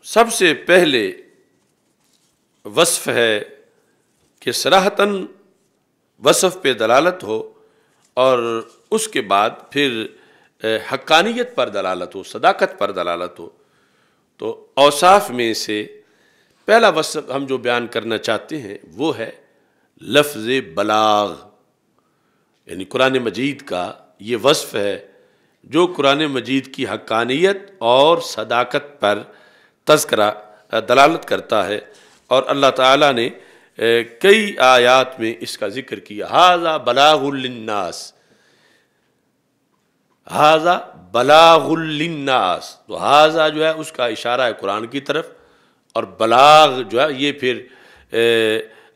S1: سب سے پہلے وصف ہے کہ سراہتاً وصف پہ دلالت ہو اور اس کے بعد پھر حقانیت پر دلالت ہو، صداقت پر دلالت ہو، تو اوصاف میں سے پہلا وصف ہم جو بیان کرنا چاہتے ہیں وہ ہے لفظ بلاغ۔ یعنی قرآن مجید کا یہ وصف ہے جو قرآن مجید کی حقانیت اور صداقت پر تذکرہ دلالت کرتا ہے۔ اور اللہ تعالیٰ نے کئی آیات میں اس کا ذکر کیا۔ حاضہ بلاغ الناس حاضہ بلاغ الناس تو حاضہ جو ہے اس کا اشارہ ہے قرآن کی طرف، اور بلاغ جو ہے یہ پھر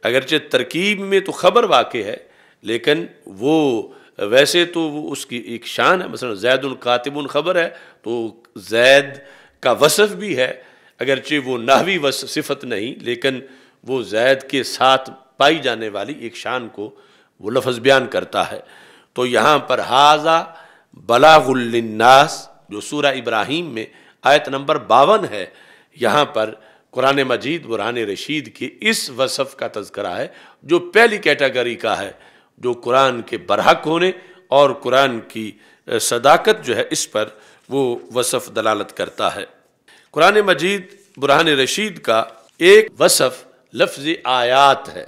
S1: اگرچہ ترکیب میں تو خبر واقع ہے، لیکن وہ ویسے تو وہ اس کی ایک شان ہے، مثلا زید القاتب خبر ہے، تو زید کا وصف بھی ہے، اگرچہ وہ نحوی صفت نہیں، لیکن وہ زید کے ساتھ پائی جانے والی ایک شان کو وہ لفظ بیان کرتا ہے۔ تو یہاں پر حاضہ بلاغ الناس جو سورہ ابراہیم میں آیت نمبر باون ہے، یہاں پر قرآن مجید قرآن رشید کے اس وصف کا تذکرہ ہے، جو پہلی کیٹاگری کا ہے، جو قرآن کے برحق ہونے اور قرآن کی صداقت جو ہے اس پر وہ وصف دلالت کرتا ہے۔ قرآن مجید برہان رشید کا ایک وصف لفظ آیات ہے۔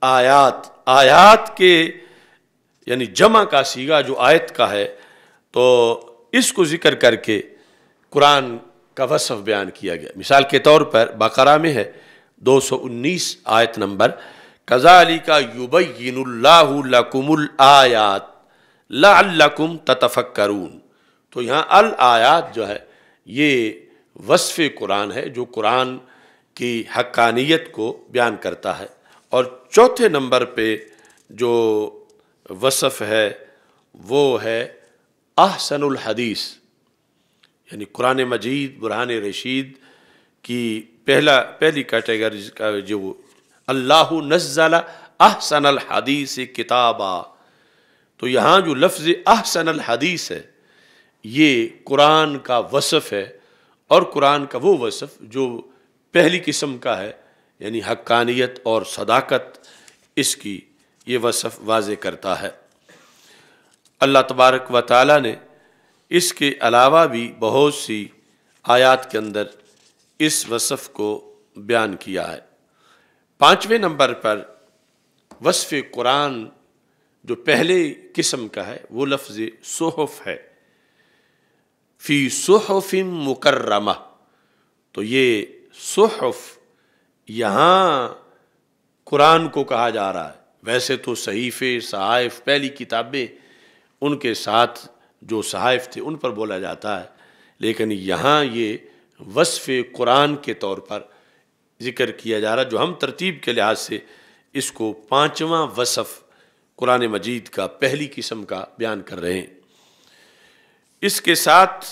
S1: آیات آیات کے یعنی جمع کا سیگا جو آیت کا ہے، تو اس کو ذکر کر کے قرآن کا وصف بیان کیا گیا۔ مثال کے طور پر بقرہ میں ہے دو سو انیس آیت نمبر کزا علی کا یوبین اللہ لکم الآیات لعلکم تتفکرون۔ تو یہاں الآیات جو ہے، یہ وصف قرآن ہے جو قرآن کی حقانیت کو بیان کرتا ہے۔ اور چوتھے نمبر پہ جو وصف ہے، وہ ہے احسن الحدیث یعنی قرآن مجید، برہان رشید کی پہلا، پہلی کیٹیگری کا جو اللہ نزل احسن الحدیث کتابہ تو یہاں جو لفظ احسن الحدیث ہے، یہ قرآن کا وصف ہے اور قرآن کا وہ وصف جو پہلی قسم کا ہے یعنی حقانیت اور صداقت اس کی یہ وصف واضح کرتا ہے۔ اللہ تبارک و تعالیٰ نے اس کے علاوہ بھی بہت سی آیات کے اندر اس وصف کو بیان کیا ہے۔ پانچویں نمبر پر وصف قرآن جو پہلے قسم کا ہے، وہ لفظ صحف ہے۔ فی صحف مکرمہ، تو یہ صحف یہاں قرآن کو کہا جا رہا ہے۔ ویسے تو صحیفے، صحائف، پہلی کتابیں ان کے ساتھ جو صحائف تھے ان پر بولا جاتا ہے۔ لیکن یہاں یہ وصف قرآن کے طور پر ذکر کیا جا رہا جو ہم ترتیب کے لحاظ سے اس کو پانچواں وصف قرآن مجید کا پہلی قسم کا بیان کر رہے ہیں۔ اس کے ساتھ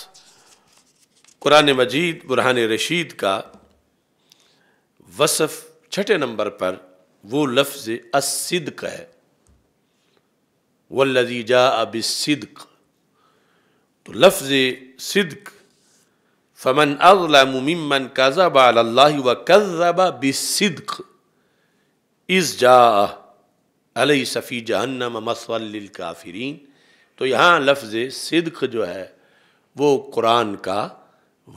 S1: قرآن مجید، برہان رشید کا وصف چھٹے نمبر پر وہ لفظ الصدق ہے۔ والذی جاء بالصدق۔ تو لفظ صدق، فمن اظلم ممن کذب علی اللہ و بالصدق اس جا علیہ صفی جہنم مسول للکافرین۔ تو یہاں لفظ صدق جو ہے، وہ قرآن کا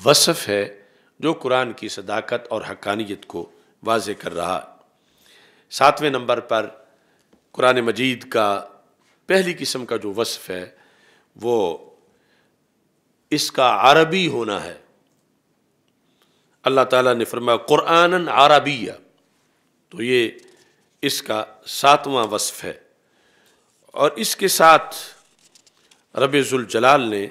S1: وصف ہے، جو قرآن کی صداقت اور حقانیت کو واضح کر رہا ساتویں نمبر پر قرآن مجید کا پہلی قسم کا جو وصف ہے، وہ اس کا عربی ہونا ہے۔ اللہ تعالیٰ نے فرمایا قرآن عربیہ۔ تو یہ اس کا ساتواں وصف ہے۔ اور اس کے ساتھ رب ذوالجلال نے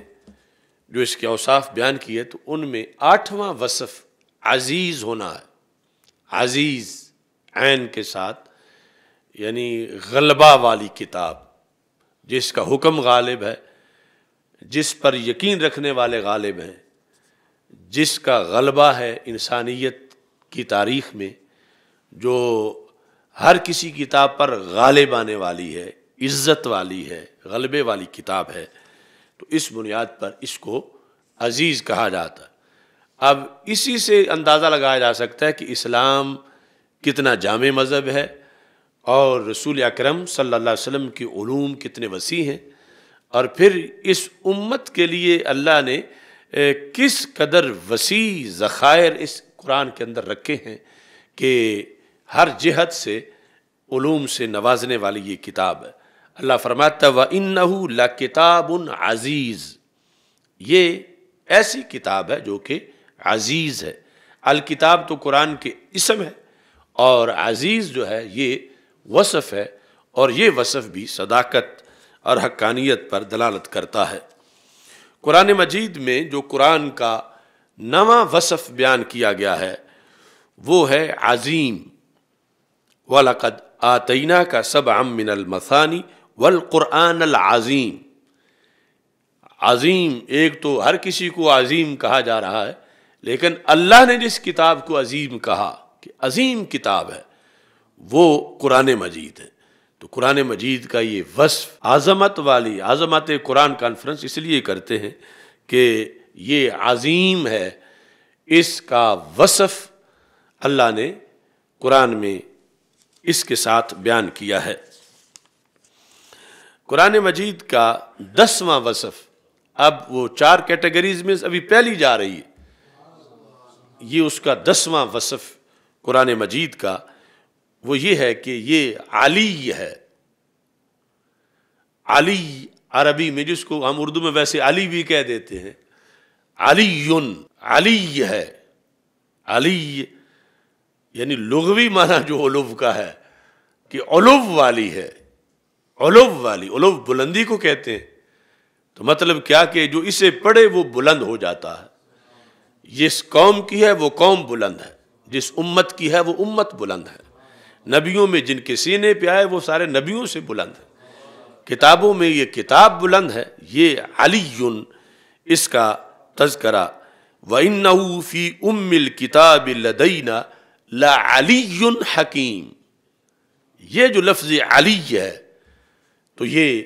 S1: جو اس کے اوصاف بیان کیے، تو ان میں آٹھواں وصف عزیز ہونا ہے۔ عزیز۔ عین کے ساتھ یعنی غلبہ والی کتاب، جس کا حکم غالب ہے، جس پر یقین رکھنے والے غالب ہیں، جس کا غلبہ ہے انسانیت کی تاریخ میں، جو ہر کسی کتاب پر غالب آنے والی ہے، عزت والی ہے، غلبے والی کتاب ہے، تو اس بنیاد پر اس کو عزیز کہا جاتا۔ ہے اب اسی سے اندازہ لگایا جا سکتا ہے کہ اسلام کتنا جامع مذہب ہے اور رسول اکرم صلی اللہ علیہ وسلم کی علوم کتنے وسیع ہیں اور پھر اس امت کے لیے اللہ نے کس قدر وسیع ذخائر اس قرآن کے اندر رکھے ہیں کہ ہر جہت سے، علوم سے نوازنے والی یہ کتاب ہے۔ اللہ فرماتا و ان کتاب عزیز یہ ایسی کتاب ہے جو کہ عزیز ہے۔ الکتاب تو قرآن کے اسم ہے۔ اور عزیز جو ہے یہ وصف ہے اور یہ وصف بھی صداقت اور حقانیت پر دلالت کرتا ہے۔ قرآن مجید میں جو قرآن کا نواں وصف بیان کیا گیا ہے، وہ ہے عظیم۔ وَلَقَدْ آتَيْنَا کا سب من المثانی والقرآن العظیم عظیم، ایک تو ہر کسی کو عظیم کہا جا رہا ہے، لیکن اللہ نے جس کتاب کو عظیم کہا کہ عظیم کتاب ہے، وہ قرآن مجید ہے۔ تو قرآن مجید کا یہ وصف عظمت والی، عظمت قرآن کانفرنس اس لیے کرتے ہیں کہ یہ عظیم ہے۔ اس کا وصف اللہ نے قرآن میں اس کے ساتھ بیان کیا ہے۔ قرآن مجید کا دسواں وصف، اب وہ چار کیٹیگریز میں ابھی پہلی جا رہی ہے۔ یہ اس کا دسواں وصف قرآن مجید کا، وہ یہ ہے کہ یہ علی ہے۔ علی عربی میں جس کو ہم اردو میں ویسے علی بھی کہہ دیتے ہیں۔ علی علی ہے۔ علی یعنی لغوی معنی جو علو کا ہے، کہ علو والی ہے۔ علو والی علو بلندی کو کہتے ہیں۔ تو مطلب کیا کہ جو اسے پڑھے وہ بلند ہو جاتا ہے۔ جس قوم کی ہے، وہ قوم بلند ہے۔ جس امت کی ہے وہ امت بلند ہے۔ نبیوں میں جن کے سینے پہ آئے وہ سارے نبیوں سے بلند ہیں۔ کتابوں میں یہ کتاب بلند ہے، یہ علی اس کا تذکرہ۔ وَإِنَّهُ فِي أُمِّ الْكِتَابِ لَدَيْنَا لَعَلِيٌّ حَكِيمٌ۔ یہ جو لفظ علی ہے، تو یہ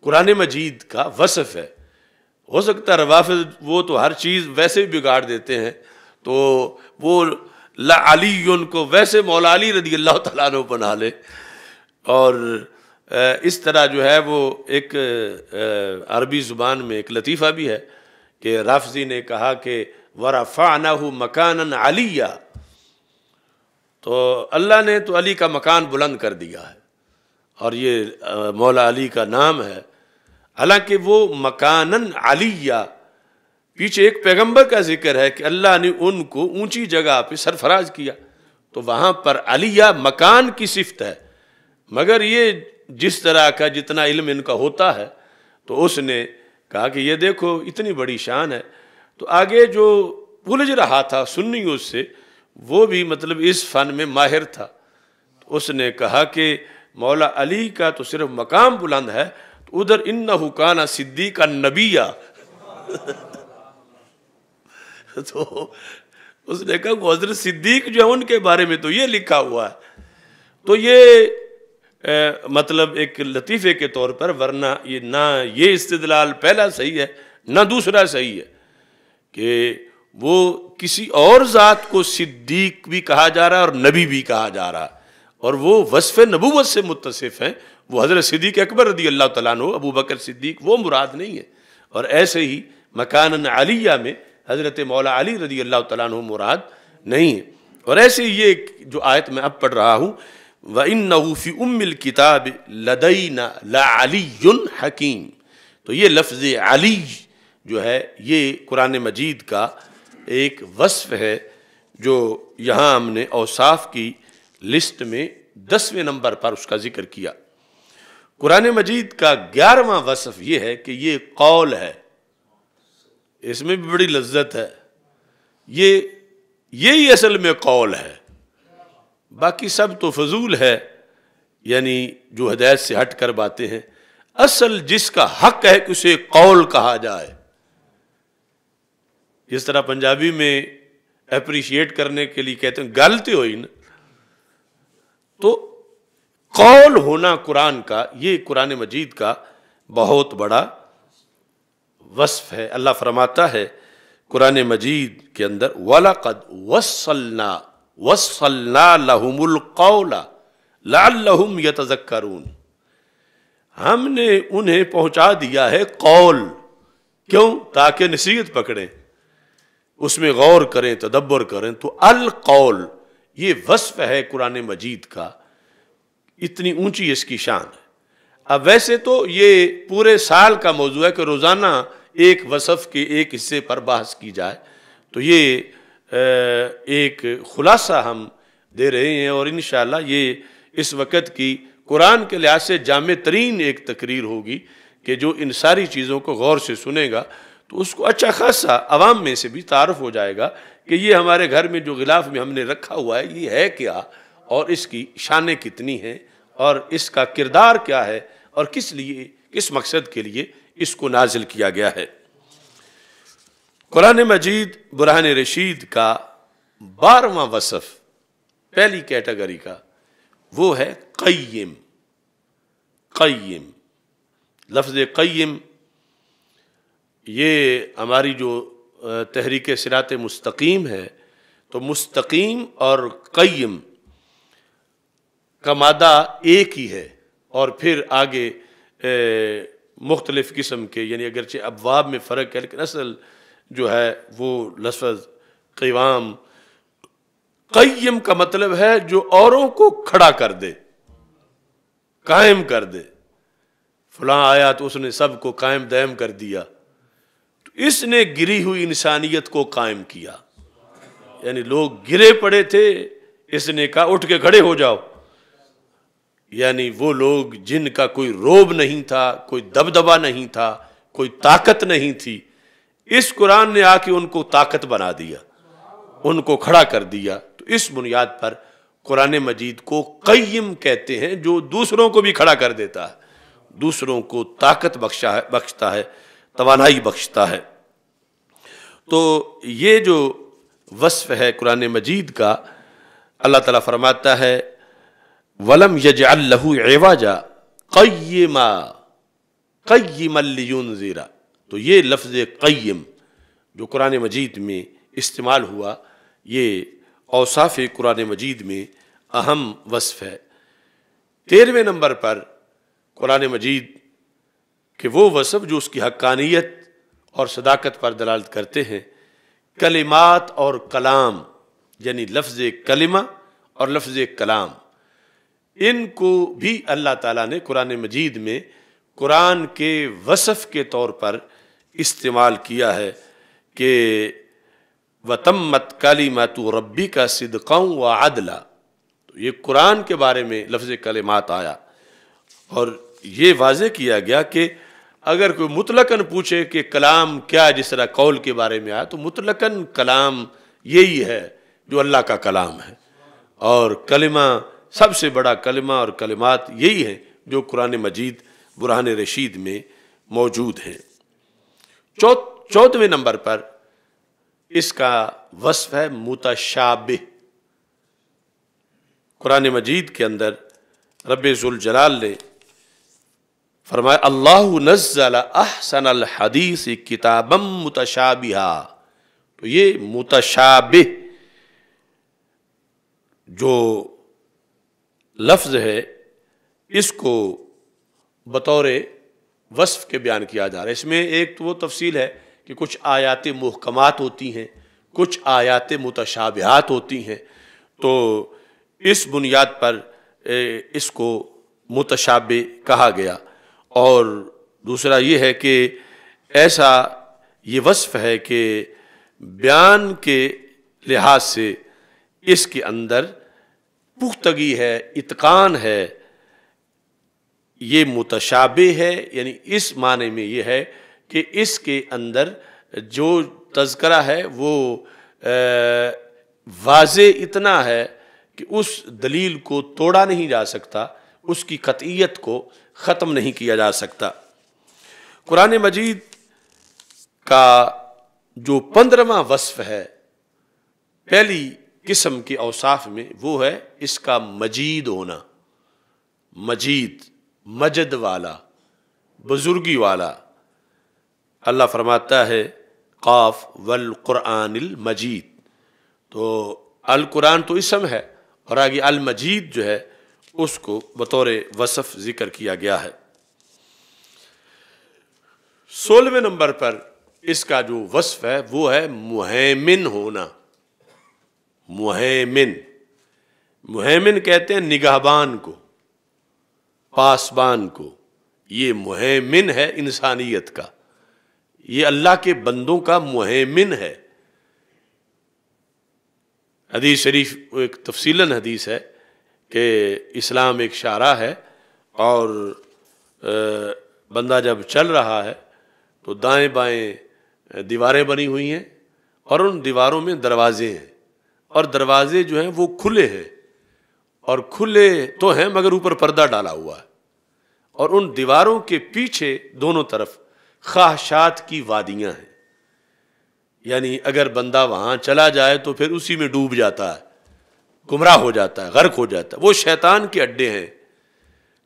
S1: قرآن مجید کا وصف ہے۔ ہو سکتا ہے روافظ وہ تو ہر چیز ویسے بگاڑ دیتے ہیں، تو وہ لا علی کو ویسے مولا علی رضی اللہ تعالیٰ عنہ بنا لے۔ اور اس طرح جو ہے وہ ایک عربی زبان میں ایک لطیفہ بھی ہے کہ رافضی نے کہا کہ ورفعنہ مکانا علیہ۔ تو اللہ نے تو علی کا مکان بلند کر دیا ہے۔ اور یہ مولا علی کا نام ہے۔ حالانکہ وہ مکانن علیہ پیچھے ایک پیغمبر کا ذکر ہے کہ اللہ نے ان کو اونچی جگہ پہ سرفراز کیا۔ تو وہاں پر علیہ مکان کی صفت ہے۔ مگر یہ جس طرح کا جتنا علم ان کا ہوتا ہے، تو اس نے کہا کہ یہ دیکھو، اتنی بڑی شان ہے۔ تو آگے جو الجھ رہا تھا سنی اس سے، وہ بھی مطلب اس فن میں ماہر تھا۔ تو اس نے کہا کہ مولا علی کا تو صرف مقام بلند ہے، تو ادھر ان حکانہ صدیق کا نبیہ۔ [LAUGHS] [LAUGHS] تو اس نے کہا کہ حضرت صدیق جو ہے، ان کے بارے میں تو یہ لکھا ہوا ہے۔ تو یہ مطلب ایک لطیفے کے طور پر، ورنہ یہ نہ، یہ استدلال پہلا صحیح ہے، نہ دوسرا صحیح ہے کہ وہ کسی اور ذات کو صدیق بھی کہا جا رہا ہے اور نبی بھی کہا جا رہا ہے۔ اور وہ وصف نبوت سے متصف ہیں۔ وہ حضرت صدیق اکبر رضی اللہ تعالیٰ عنہ، ابو بکر صدیق، وہ مراد نہیں ہے۔ اور ایسے ہی مکان علیہ میں حضرت مولا علی رضی اللہ تعالیٰ عنہ مراد نہیں۔ ہے اور ایسے یہ جو آیت میں اب پڑھ رہا ہوں، وَإِنَّهُ فِي أُمِّ الْكِتَابِ لَدَيْنَا لَعَلِيٌّ حَكِيمٌ۔ تو یہ لفظ علی جو ہے، یہ قرآن مجید کا ایک وصف ہے جو یہاں ہم نے اوصاف کی لسٹ میں دسویں نمبر پر اس کا ذکر کیا۔ قرآن مجید کا گیارہواں وصف یہ ہے کہ یہ قول ہے۔ اس میں بھی بڑی لذت ہے۔ یہ، یہی اصل میں قول ہے۔ باقی سب تو فضول ہے یعنی جو ہدایت سے ہٹ کر باتیں ہیں۔ اصل جس کا حق ہے کہ اسے قول کہا جائے۔ جس طرح پنجابی میں اپریشیٹ کرنے کے لیے کہتے ہیں غلطی ہوئی نا۔ تو قول ہونا قرآن کا، یہ قرآن مجید کا بہت بڑا وصف ہے، اللہ فرماتا ہے قرآن مجید کے اندر، وَلَقَدْ وَصَّلْنَا وَصَّلْنَا لَهُمُ الْقَوْلَ لَعَلَّهُمْ يَتَذَكَّرُونَ۔ ہم نے انہیں پہنچا دیا ہے قول۔ کیوں؟ تاکہ نصیحت پکڑیں۔ اس میں غور کریں، تدبر کریں۔ تو القول، یہ وصف ہے قرآن مجید کا۔ اتنی اونچی اس کی شان ہے۔ اب ویسے تو یہ پورے سال کا موضوع ہے کہ روزانہ ایک وصف کے ایک حصے پر بحث کی جائے تو یہ ایک خلاصہ ہم دے رہے ہیں اور انشاءاللہ یہ اس وقت کی قرآن کے لحاظ سے جامع ترین ایک تقریر ہوگی کہ جو ان ساری چیزوں کو غور سے سنے گا تو اس کو اچھا خاصا عوام میں سے بھی تعارف ہو جائے گا کہ یہ ہمارے گھر میں جو غلاف میں ہم نے رکھا ہوا ہے، یہ ہے کیا اور اس کی شانیں کتنی ہیں اور اس کا کردار کیا ہے اور کس لیے، کس مقصد کے لیے اس کو نازل کیا گیا ہے۔ قرآن مجید برہان رشید کا بارہواں وصف، پہلی کیٹیگری کا، وہ ہے قیم قیم۔ لفظ قیم، یہ ہماری جو تحریک سرات مستقیم ہے، تو مستقیم اور قیم کا مادہ ایک ہی ہے۔ اور پھر آگے مختلف قسم کے یعنی اگرچہ ابواب میں فرق ہے، لیکن اصل جو ہے وہ لفظ قیوام قیم کا مطلب ہے جو اوروں کو کھڑا کر دے، قائم کر دے۔ فلاں آیا تو اس نے سب کو قائم دائم کر دیا، تو اس نے گری ہوئی انسانیت کو قائم کیا۔ یعنی لوگ گرے پڑے تھے، اس نے کہا اٹھ کے کھڑے ہو جاؤ۔ یعنی وہ لوگ جن کا کوئی روب نہیں تھا، کوئی دبدبا نہیں تھا، کوئی طاقت نہیں تھی، اس قرآن نے آ کے ان کو طاقت بنا دیا، ان کو کھڑا کر دیا۔ تو اس بنیاد پر قرآن مجید کو قیم کہتے ہیں، جو دوسروں کو بھی کھڑا کر دیتا ہے۔ دوسروں کو طاقت بخشا ہے، بخشتا ہے، توانائی بخشتا ہے۔ تو یہ جو وصف ہے قرآن مجید کا، اللہ تعالیٰ فرماتا ہے ولم یج اللہ جا قیما قیم زیرا تو یہ لفظ قیم جو قرآن مجید میں استعمال ہوا، یہ اوصاف قرآن مجید میں اہم وصف ہے۔ تیرہویں نمبر پر قرآن مجید کہ وہ وصف جو اس کی حقانیت اور صداقت پر دلالت کرتے ہیں، کلمات اور کلام یعنی لفظ کلمہ اور لفظ کلام۔ ان کو بھی اللہ تعالیٰ نے قرآن مجید میں قرآن کے وصف کے طور پر استعمال کیا ہے کہ وتمت کالی ماتو ربی کا صدقوں و عدلہ تو یہ قرآن کے بارے میں لفظ کلمات آیا۔ اور یہ واضح کیا گیا کہ اگر کوئی مطلقاً پوچھے کہ کلام کیا جس طرح قول کے بارے میں آیا، تو مطلقاً کلام یہی ہے جو اللہ کا کلام ہے۔ اور کلمہ سب سے بڑا کلمہ اور کلمات یہی ہے جو قرآن مجید، برہان رشید میں موجود ہیں۔ چودھویں نمبر پر اس کا وصف ہے متشابہ۔ قرآن مجید کے اندر رب ذوالجلال نے فرمایا، اللہ نزل احسن الحدیث کتابم متشابہ تو یہ متشابہ جو لفظ ہے، اس کو بطور وصف کے بیان کیا جا رہا ہے۔ اس میں ایک تو وہ تفصیل ہے کہ کچھ آیات محکمات ہوتی ہیں، کچھ آیات متشابہات ہوتی ہیں۔ تو اس بنیاد پر اس کو متشابہ کہا گیا۔ اور دوسرا یہ ہے کہ ایسا یہ وصف ہے کہ بیان کے لحاظ سے اس کے اندر پختگی ہے، اتقان ہے، یہ متشابہ ہے یعنی اس معنی میں یہ ہے کہ اس کے اندر جو تذکرہ ہے وہ واضح اتنا ہے کہ اس دلیل کو توڑا نہیں جا سکتا، اس کی قطعیت کو ختم نہیں کیا جا سکتا۔ قرآن مجید کا جو پندرواں وصف ہے، پہلی قسم کے اوصاف میں وہ ہے اس کا مجید ہونا، مجید، مجد والا، بزرگی والا۔ اللہ فرماتا ہے، قاف والقرآن المجید۔ تو القرآن تو اسم ہے اور آگے المجید جو ہے، اس کو بطور وصف ذکر کیا گیا ہے۔ سولہویں نمبر پر اس کا جو وصف ہے، وہ ہے مہیمن ہونا۔ مہیمن مہیمن کہتے ہیں نگہبان کو، پاسبان کو۔ یہ مہیمن ہے انسانیت کا۔ یہ اللہ کے بندوں کا مہیمن ہے۔ حدیث شریف ایک تفصیل حدیث ہے کہ اسلام ایک شارہ ہے اور بندہ جب چل رہا ہے تو دائیں بائیں دیواریں بنی ہوئی ہیں اور ان دیواروں میں دروازے ہیں۔ اور دروازے جو ہیں وہ کھلے ہیں۔ اور کھلے تو ہیں مگر اوپر پردہ ڈالا ہوا ہے۔ اور ان دیواروں کے پیچھے دونوں طرف خواہشات کی وادیاں ہیں۔ یعنی اگر بندہ وہاں چلا جائے تو پھر اسی میں ڈوب جاتا ہے، گمراہ ہو جاتا ہے، غرق ہو جاتا ہے۔ وہ شیطان کے اڈے ہیں۔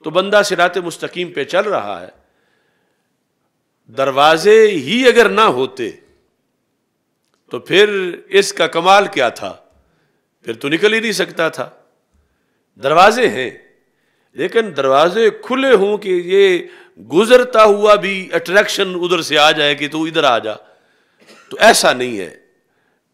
S1: تو بندہ سرات مستقیم پہ چل رہا ہے۔ دروازے ہی اگر نہ ہوتے تو پھر اس کا کمال کیا تھا؟ پھر تو نکل ہی نہیں سکتا تھا۔ دروازے ہیں، لیکن دروازے کھلے ہوں کہ یہ گزرتا ہوا بھی اٹریکشن ادھر سے آ جائے کہ تو ادھر آ جا۔ تو ایسا نہیں ہے۔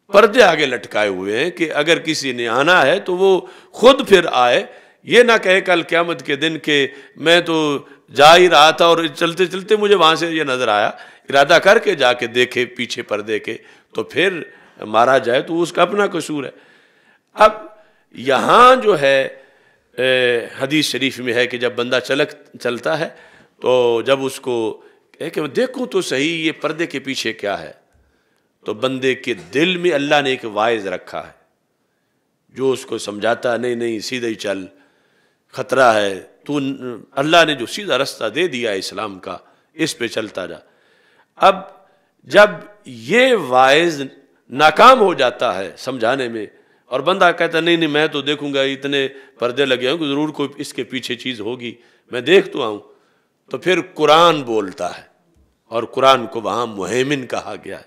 S1: پردے آگے لٹکائے ہوئے ہیں کہ اگر کسی نے آنا ہے تو وہ خود پھر آئے۔ یہ نہ کہے کل قیامت کے دن کہ میں تو جا ہی رہا تھا اور چلتے چلتے مجھے وہاں سے یہ نظر آیا۔ ارادہ کر کے جا کے دیکھے، پیچھے پردے کے۔ تو پھر مارا جائے تو اس کا اپنا قصور ہے۔ اب یہاں جو ہے حدیث شریف میں ہے کہ جب بندہ چلک، چلتا ہے تو جب اس کو کہ دیکھوں تو صحیح یہ پردے کے پیچھے کیا ہے، تو بندے کے دل میں اللہ نے ایک وائز رکھا ہے۔ جو اس کو سمجھاتا نہیں نہیں سیدھے ہی چل، خطرہ ہے، تو اللہ نے جو سیدھا رستہ دے دیا اسلام کا، اس پہ چلتا جا۔ اب جب یہ وائز ناکام ہو جاتا ہے سمجھانے میں اور بندہ کہتا نہیں نہیں، میں تو دیکھوں گا، اتنے پردے لگے ہوں کہ ضرور کوئی اس کے پیچھے چیز ہوگی، میں دیکھ تو آؤں. تو پھر قرآن بولتا ہے اور قرآن کو وہاں مہمن کہا گیا ہے۔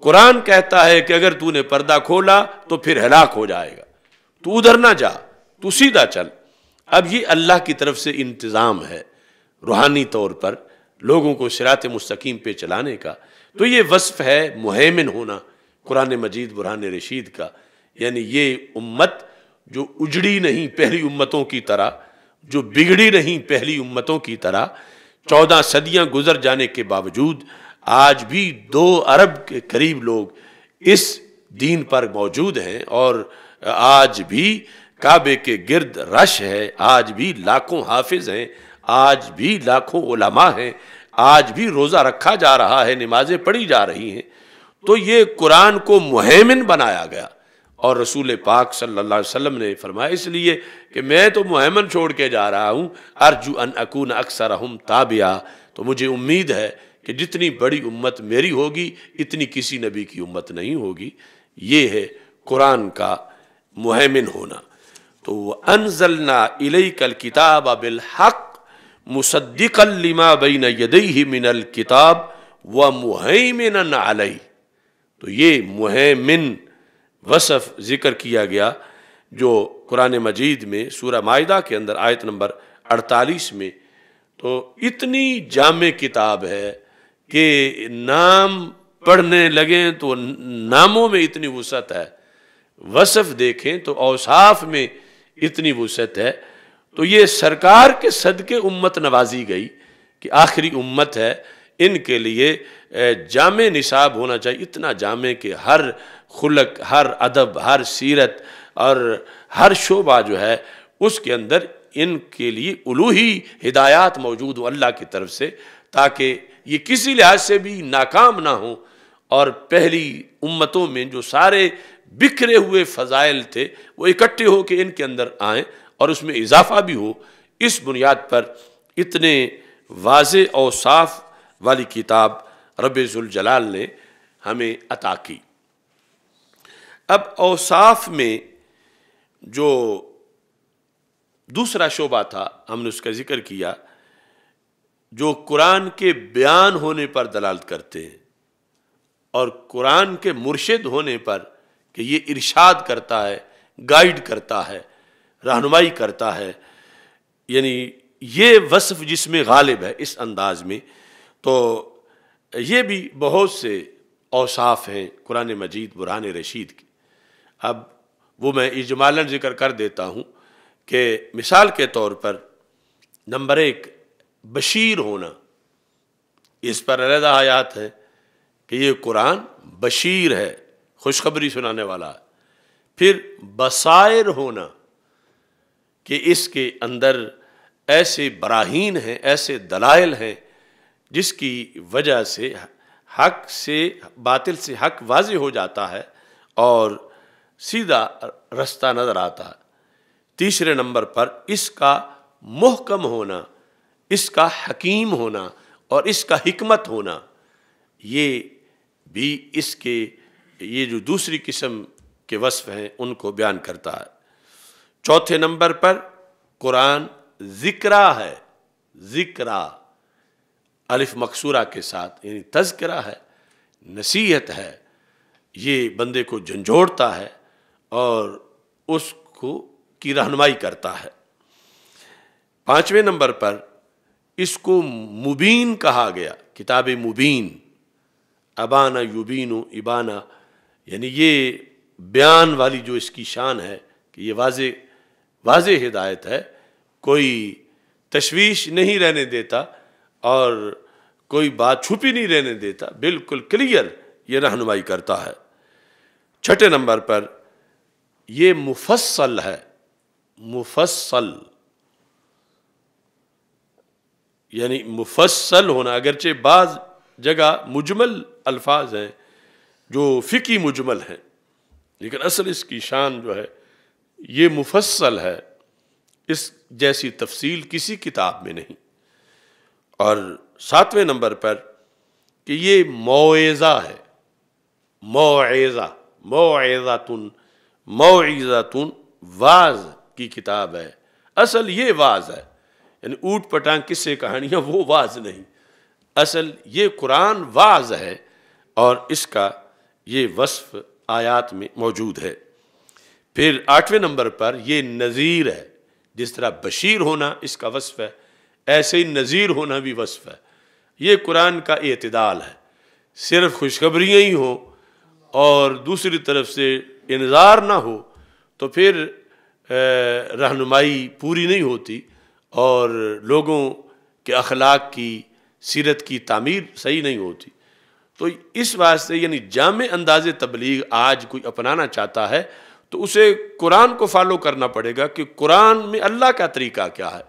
S1: قرآن کہتا ہے کہ اگر تو نے پردہ کھولا تو پھر ہلاک ہو جائے گا۔ تو ادھر نہ جا، تو سیدھا چل۔ اب یہ اللہ کی طرف سے انتظام ہے روحانی طور پر لوگوں کو سرات مستقیم پہ چلانے کا۔ تو یہ وصف ہے مہمن ہونا، قرآن مجید، برہان رشید کا۔ یعنی یہ امت جو اجڑی نہیں پہلی امتوں کی طرح، جو بگڑی نہیں پہلی امتوں کی طرح، چودہ صدیاں گزر جانے کے باوجود آج بھی دو ارب کے قریب لوگ اس دین پر موجود ہیں اور آج بھی کعبے کے گرد رش ہے، آج بھی لاکھوں حافظ ہیں، آج بھی لاکھوں علماء ہیں، آج بھی روزہ رکھا جا رہا ہے، نمازیں پڑھی جا رہی ہیں۔ تو یہ قرآن کو مہمن بنایا گیا۔ اور رسول پاک صلی اللہ علیہ وسلم نے فرمایا، اس لیے کہ میں تو مہمن چھوڑ کے جا رہا ہوں، ارجو ان اکون اکثر ہم تابعہ، تو مجھے امید ہے کہ جتنی بڑی امت میری ہوگی، اتنی کسی نبی کی امت نہیں ہوگی۔ یہ ہے قرآن کا مہمن ہونا۔ تو انزلنا الیک الکتاب بالحق مصدق لما بین یدیہ من الکتاب و محیمن علیہ۔ تو یہ محیمن وصف ذکر کیا گیا جو قرآن مجید میں سورہ معاہدہ کے اندر آیت نمبر اڑتالیس میں۔ تو اتنی جامع کتاب ہے کہ نام پڑھنے لگیں تو ناموں میں اتنی وسعت ہے۔ وصف دیکھیں تو اوصاف میں اتنی وسعت ہے۔ تو یہ سرکار کے صدقے امت نوازی گئی کہ آخری امت ہے۔ ان کے لیے جامع نصاب ہونا چاہیے۔ اتنا جامع کہ ہر خلق، ہر ادب، ہر سیرت اور ہر شعبہ جو ہے، اس کے اندر ان کے لیے الوحی ہدایات موجود ہو اللہ کی طرف سے، تاکہ یہ کسی لحاظ سے بھی ناکام نہ ہوں۔ اور پہلی امتوں میں جو سارے بکھرے ہوئے فضائل تھے، وہ اکٹھے ہو کے ان کے اندر آئیں اور اس میں اضافہ بھی ہو، اس بنیاد پر اتنے واضح اور صاف والی کتاب رب ذوالجلال نے ہمیں عطا کی۔ اب اوصاف میں جو دوسرا شعبہ تھا، ہم نے اس کا ذکر کیا، جو قرآن کے بیان ہونے پر دلالت کرتے ہیں اور قرآن کے مرشد ہونے پر کہ یہ ارشاد کرتا ہے، گائیڈ کرتا ہے، رہنمائی کرتا ہے یعنی یہ وصف جس میں غالب ہے اس انداز میں، تو یہ بھی بہت سے اوصاف ہیں، قرآن مجید، برہان رشید کی اب وہ میں اجمالاً ذکر کر دیتا ہوں کہ مثال کے طور پر نمبر ایک، بشیر ہونا۔ اس پر علیحدہ آیات ہے کہ یہ قرآن بشیر ہے، خوشخبری سنانے والا ہے۔ پھر بصائر ہونا کہ اس کے اندر ایسے براہین ہیں، ایسے دلائل ہیں، جس کی وجہ سے حق سے، باطل سے حق واضح ہو جاتا ہے اور سیدھا رستہ نظر آتا ہے۔ تیسرے نمبر پر اس کا محکم ہونا، اس کا حکیم ہونا اور اس کا حکمت ہونا۔ یہ بھی اس کے، یہ جو دوسری قسم کے وصف ہیں، ان کو بیان کرتا ہے۔ چوتھے نمبر پر قرآن ذکرہ ہے۔ ذکرہ، الف مقصورہ کے ساتھ یعنی تذکرہ ہے، نصیحت ہے۔ یہ بندے کو جھنجھوڑتا ہے۔ اور اس کو کی رہنمائی کرتا ہے۔ پانچویں نمبر پر اس کو مبین کہا گیا، کتاب مبین۔ ابانا یوبین و ابانا یعنی یہ بیان والی جو اس کی شان ہے کہ یہ واضح واضح ہدایت ہے۔ کوئی تشویش نہیں رہنے دیتا اور کوئی بات چھپی نہیں رہنے دیتا، بالکل کلیئر یہ رہنمائی کرتا ہے۔ چھٹے نمبر پر یہ مفصل ہے، مفصل۔ یعنی مفصل ہونا، اگرچہ بعض جگہ مجمل الفاظ ہیں جو فقی مجمل ہیں، لیکن اصل اس کی شان جو ہے، یہ مفصل ہے۔ اس جیسی تفصیل کسی کتاب میں نہیں۔ اور ساتویں نمبر پر کہ یہ معیزہ ہے معیزہ معیزہ تن معیزہ واز کی کتاب ہے۔ اصل یہ واز ہے یعنی اوٹ پٹانگ کس سے کہانیاں وہ واز نہیں۔ اصل یہ قرآن واز ہے اور اس کا یہ وصف آیات میں موجود ہے۔ پھر آٹھویں نمبر پر یہ نظیر ہے۔ جس طرح بشیر ہونا اس کا وصف ہے، ایسے ہی نظیر ہونا بھی وصف ہے۔ یہ قرآن کا اعتدال ہے۔ صرف خوشخبریاں ہی ہوں اور دوسری طرف سے انظار نہ ہو تو پھر رہنمائی پوری نہیں ہوتی اور لوگوں کے اخلاق کی، سیرت کی تعمیر صحیح نہیں ہوتی۔ تو اس واسطے یعنی جامع انداز تبلیغ آج کوئی اپنانا چاہتا ہے تو اسے قرآن کو فالو کرنا پڑے گا کہ قرآن میں اللہ کا طریقہ کیا ہے۔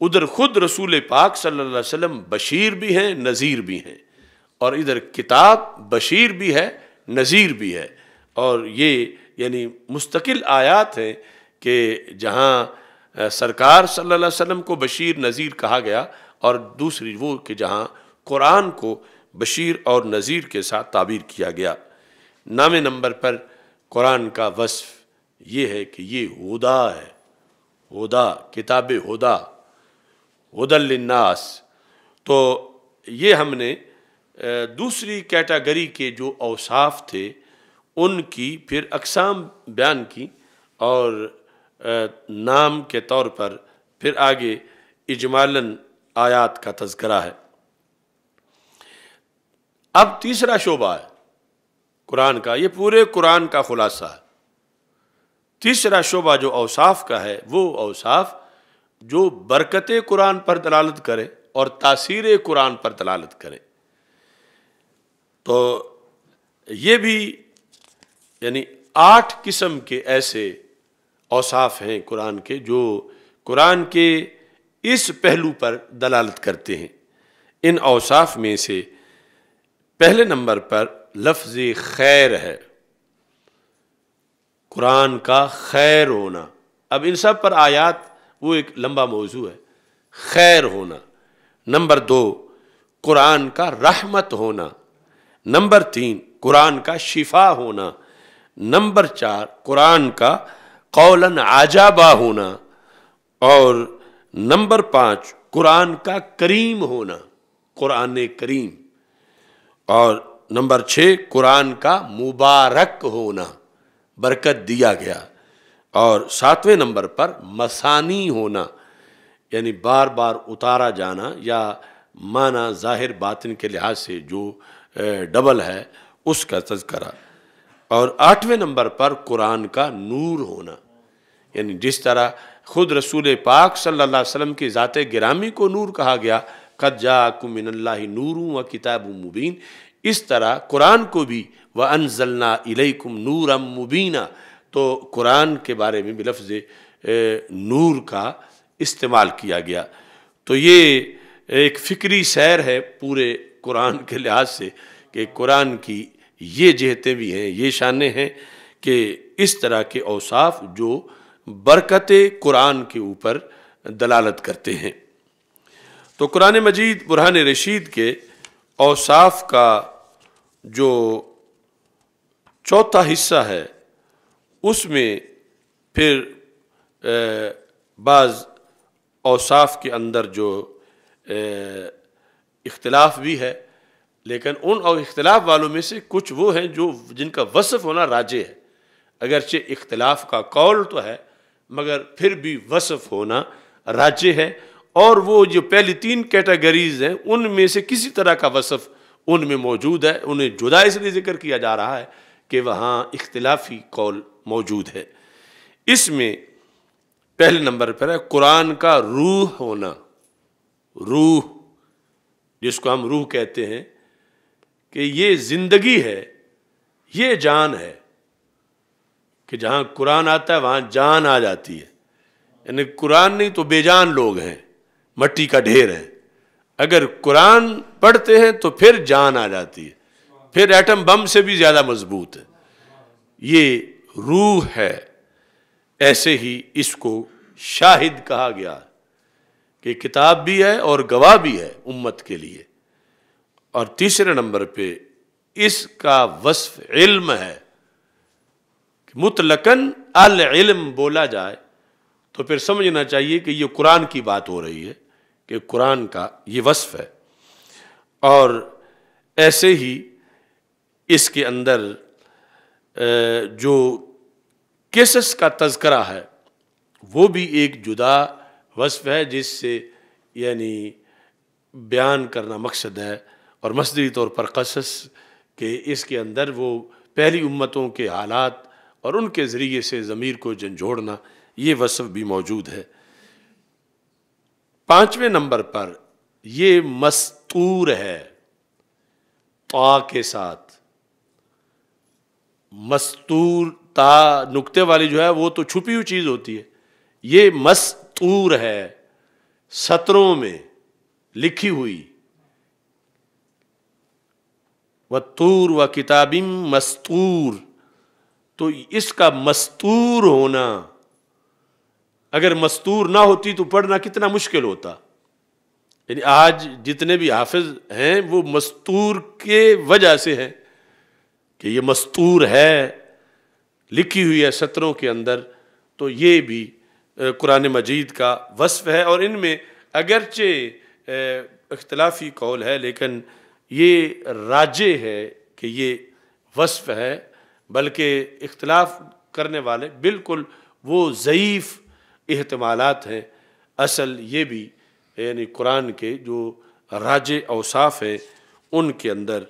S1: ادھر خود رسول پاک صلی اللہ علیہ وسلم بشیر بھی ہیں، نذیر بھی ہیں۔ اور ادھر کتاب بشیر بھی ہے، نذیر بھی ہے۔ اور یہ یعنی مستقل آیات ہیں کہ جہاں سرکار صلی اللہ علیہ وسلم کو بشیر نذیر کہا گیا اور دوسری وہ کہ جہاں قرآن کو بشیر اور نذیر کے ساتھ تعبیر کیا گیا۔ نام نمبر پر قرآن کا وصف یہ ہے کہ یہ ہدا ہے۔ ہدا، کتاب ہدا۔ ہدل للناس۔ تو یہ ہم نے دوسری کیٹاگری کے جو اوصاف تھے ان کی پھر اقسام بیان کی اور نام کے طور پر پھر آگے اجمالاً آیات کا تذکرہ ہے۔ اب تیسرا شعبہ ہے قرآن کا، یہ پورے قرآن کا خلاصہ ہے۔ تیسرا شعبہ جو اوصاف کا ہے، وہ اوصاف جو برکت قرآن پر دلالت کرے اور تاثیر قرآن پر دلالت کرے۔ تو یہ بھی یعنی آٹھ قسم کے ایسے اوصاف ہیں قرآن کے جو قرآن کے اس پہلو پر دلالت کرتے ہیں۔ ان اوصاف میں سے پہلے نمبر پر لفظ خیر ہے۔ قرآن کا خیر ہونا۔ اب ان سب پر آیات وہ ایک لمبا موضوع ہے۔ خیر ہونا۔ نمبر دو، قرآن کا رحمت ہونا۔ نمبر تین، قرآن کا شفا ہونا۔ نمبر چار، قرآن کا قولن عجابہ ہونا، اور نمبر پانچ، قرآن کا کریم ہونا، قرآن کریم، اور نمبر چھ، قرآن کا مبارک ہونا، برکت دیا گیا، اور ساتویں نمبر پر مسانی ہونا یعنی بار بار اتارا جانا، یا معنی ظاہر باطن کے لحاظ سے جو ڈبل ہے، اس کا تذکرہ۔ اور آٹھویں نمبر پر قرآن کا نور ہونا۔ یعنی جس طرح خود رسول پاک صلی اللہ علیہ وسلم کی ذات گرامی کو نور کہا گیا، قد جاکم من اللہ نور و کتاب مبین۔ اس طرح قرآن کو بھی وَأَنزَلْنَا إِلَيْكُمْ نُورًا مُبِينًا تو قرآن کے بارے میں بھی لفظ نور کا استعمال کیا گیا۔ تو یہ ایک فکری سیر ہے پورے قرآن کے لحاظ سے کہ قرآن کی یہ جہتیں بھی ہیں، یہ شانیں ہیں کہ اس طرح کے اوصاف جو برکت قرآن کے اوپر دلالت کرتے ہیں۔ تو قرآن مجید برہان رشید کے اوصاف کا جو چوتھا حصہ ہے، اس میں پھر بعض اوصاف کے اندر جو اختلاف بھی ہے۔ لیکن ان اور اختلاف والوں میں سے کچھ وہ ہیں جو جن کا وصف ہونا راجے ہے۔ اگرچہ اختلاف کا قول تو ہے، مگر پھر بھی وصف ہونا راجے ہے۔ اور وہ جو پہلی تین کیٹیگریز ہیں، ان میں سے کسی طرح کا وصف ان میں موجود ہے۔ انہیں جدا اس لیے ذکر کیا جا رہا ہے کہ وہاں اختلافی قول موجود ہے۔ اس میں پہلے نمبر پر ہے، قرآن کا روح ہونا۔ روح، جس کو ہم روح کہتے ہیں کہ یہ زندگی ہے، یہ جان ہے کہ جہاں قرآن آتا ہے، وہاں جان آ جاتی ہے۔ یعنی قرآن نہیں تو بے جان لوگ ہیں، مٹی کا ڈھیر ہے۔ اگر قرآن پڑھتے ہیں تو پھر جان آ جاتی ہے۔ پھر ایٹم بم سے بھی زیادہ مضبوط ہے۔ یہ روح ہے۔ ایسے ہی اس کو شاہد کہا گیا کہ کتاب بھی ہے اور گواہ بھی ہے امت کے لیے۔ اور تیسرے نمبر پہ اس کا وصف علم ہے مطلقاً العلم بولا جائے تو پھر سمجھنا چاہیے کہ یہ قرآن کی بات ہو رہی ہے کہ قرآن کا یہ وصف ہے اور ایسے ہی اس کے اندر جو کیسس کا تذکرہ ہے، وہ بھی ایک جدا وصف ہے جس سے یعنی بیان کرنا مقصد ہے۔ اور مصدری طور پر قصص کہ اس کے اندر وہ پہلی امتوں کے حالات اور ان کے ذریعے سے ضمیر کو جھنجھوڑنا، یہ وصف بھی موجود ہے۔ پانچویں نمبر پر یہ مستور ہے، تا کے ساتھ۔ مستور، تا نکتے والی جو ہے وہ تو چھپی ہوئی چیز ہوتی ہے۔ یہ مستور ہے، سطروں میں لکھی ہوئی۔ و تور و کتابم مستور۔ تو اس کا مستور ہونا، اگر مستور نہ ہوتی تو پڑھنا کتنا مشکل ہوتا۔ یعنی آج جتنے بھی حافظ ہیں وہ مستور کے وجہ سے ہیں کہ یہ مستور ہے، لکھی ہوئی ہے سطروں کے اندر۔ تو یہ بھی قرآن مجید کا وصف ہے۔ اور ان میں اگرچہ اختلافی قول ہے، لیکن یہ راجے ہے کہ یہ وصف ہے، بلکہ اختلاف کرنے والے بالکل وہ ضعیف احتمالات ہیں۔ اصل یہ بھی یعنی قرآن کے جو راج اوصاف ہیں، ان کے اندر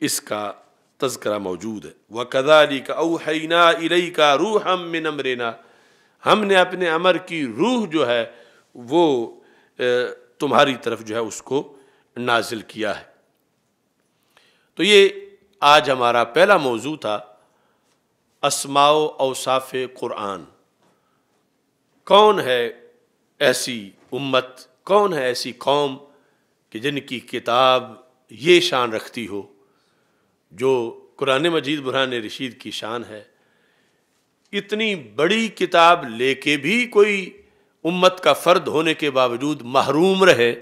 S1: اس کا تذکرہ موجود ہے۔ وہ کداری کا اوحینا علیہ کا روح ہم من ہم نے اپنے امر کی روح جو ہے، وہ تمہاری طرف جو ہے، اس کو نازل کیا ہے۔ تو یہ آج ہمارا پہلا موضوع تھا، اسماء و اوصاف قرآن۔ کون ہے ایسی امت، کون ہے ایسی قوم کہ جن کی کتاب یہ شان رکھتی ہو، جو قرآن مجید برہان رشید کی شان ہے؟ اتنی بڑی کتاب لے کے بھی کوئی امت کا فرد ہونے کے باوجود محروم رہے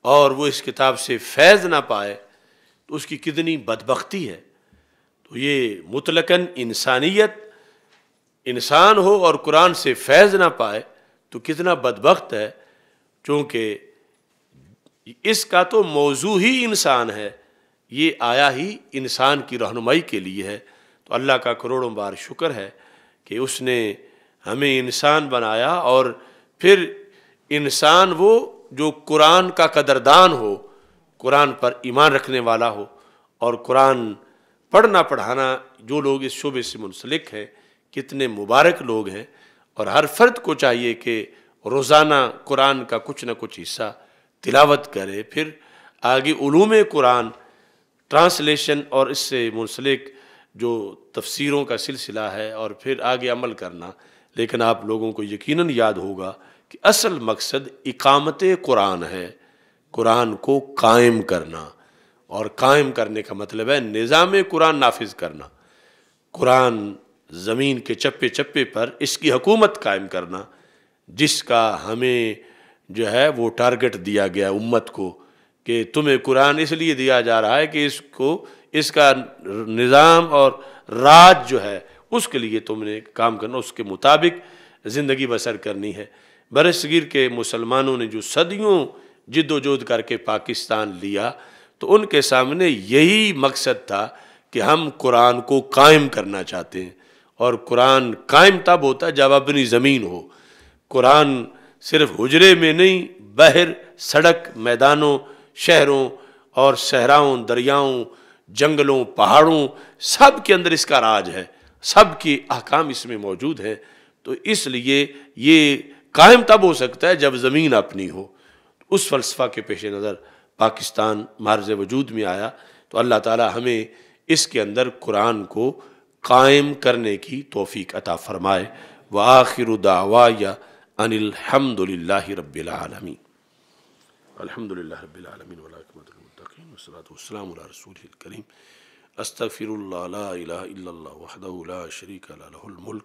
S1: اور وہ اس کتاب سے فیض نہ پائے تو اس کی کتنی بدبختی ہے۔ تو یہ مطلقاً انسانیت، انسان ہو اور قرآن سے فیض نہ پائے تو کتنا بدبخت ہے۔ چونکہ اس کا تو موضوع ہی انسان ہے، یہ آیا ہی انسان کی رہنمائی کے لیے ہے۔ تو اللہ کا کروڑوں بار شکر ہے کہ اس نے ہمیں انسان بنایا اور پھر انسان وہ جو قرآن کا قدردان ہو قرآن پر ایمان رکھنے والا ہو اور قرآن پڑھنا پڑھانا جو لوگ اس شعبے سے منسلک ہیں، کتنے مبارک لوگ ہیں اور ہر فرد کو چاہیے کہ روزانہ قرآن کا کچھ نہ کچھ حصہ تلاوت کرے۔ پھر آگے علوم قرآن، ٹرانسلیشن اور اس سے منسلک جو تفسیروں کا سلسلہ ہے اور پھر آگے عمل کرنا۔ لیکن آپ لوگوں کو یقیناً یاد ہوگا کہ اصل مقصد اقامت قرآن ہے۔ قرآن کو قائم کرنا۔ اور قائم کرنے کا مطلب ہے نظام قرآن نافذ کرنا۔ قرآن زمین کے چپے چپے پر اس کی حکومت قائم کرنا، جس کا ہمیں جو ہے وہ ٹارگٹ دیا گیا امت کو کہ تمہیں قرآن اس لیے دیا جا رہا ہے کہ اس کو، اس کا نظام اور راج جو ہے اس کے لیے تم نے کام کرنا، اس کے مطابق زندگی بسر کرنی ہے۔ بر صغیر کے مسلمانوں نے جو صدیوں جد و جہد کر کے پاکستان لیا، تو ان کے سامنے یہی مقصد تھا کہ ہم قرآن کو قائم کرنا چاہتے ہیں۔ اور قرآن قائم تب ہوتا ہے جب اپنی زمین ہو۔ قرآن صرف حجرے میں نہیں بہر سڑک، میدانوں، شہروں اور صحراؤں، دریاؤں، جنگلوں، پہاڑوں، سب کے اندر اس کا راج ہے۔ سب کی احکام اس میں موجود ہیں۔ تو اس لیے یہ قائم تب ہو سکتا ہے جب زمین اپنی ہو۔ اس فلسفہ کے پیش نظر پاکستان مارز وجود میں آیا تو اللہ تعالی ہمیں اس کے اندر قرآن کو قائم کرنے کی توفیق عطا فرمائے۔ وآخر دعوایا ان الحمد للہ رب العالمین۔ الحمد للہ رب العالمین ولاکمت المتقین والصلاة والسلام علی رسول الكریم استغفر اللہ لا الہ الا اللہ وحدہ لا شریک لہ الملک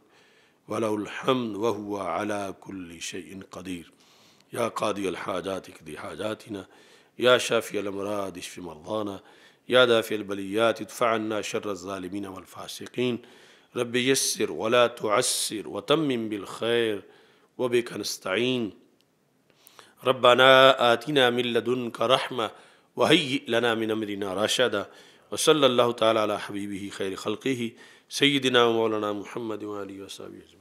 S1: ولہ الحمد وهو على كل شيء قدیر۔ یا قاضی الحاجات اقضی حاجاتنا یا شافی الامراض اشف مرضانا یا دافع البلیات ادفع عنا شر الظالمین والفاسقین رب یسر ولا تعسر وتمم بالخير وبك نستعين. ربنا آتنا من لدنك رحمة وهيئ لنا من أمرنا رشدا. وصلى الله تعالى على حبيبه خير خلقه سيدنا ومولانا محمد وآله وصحبه أجمعين.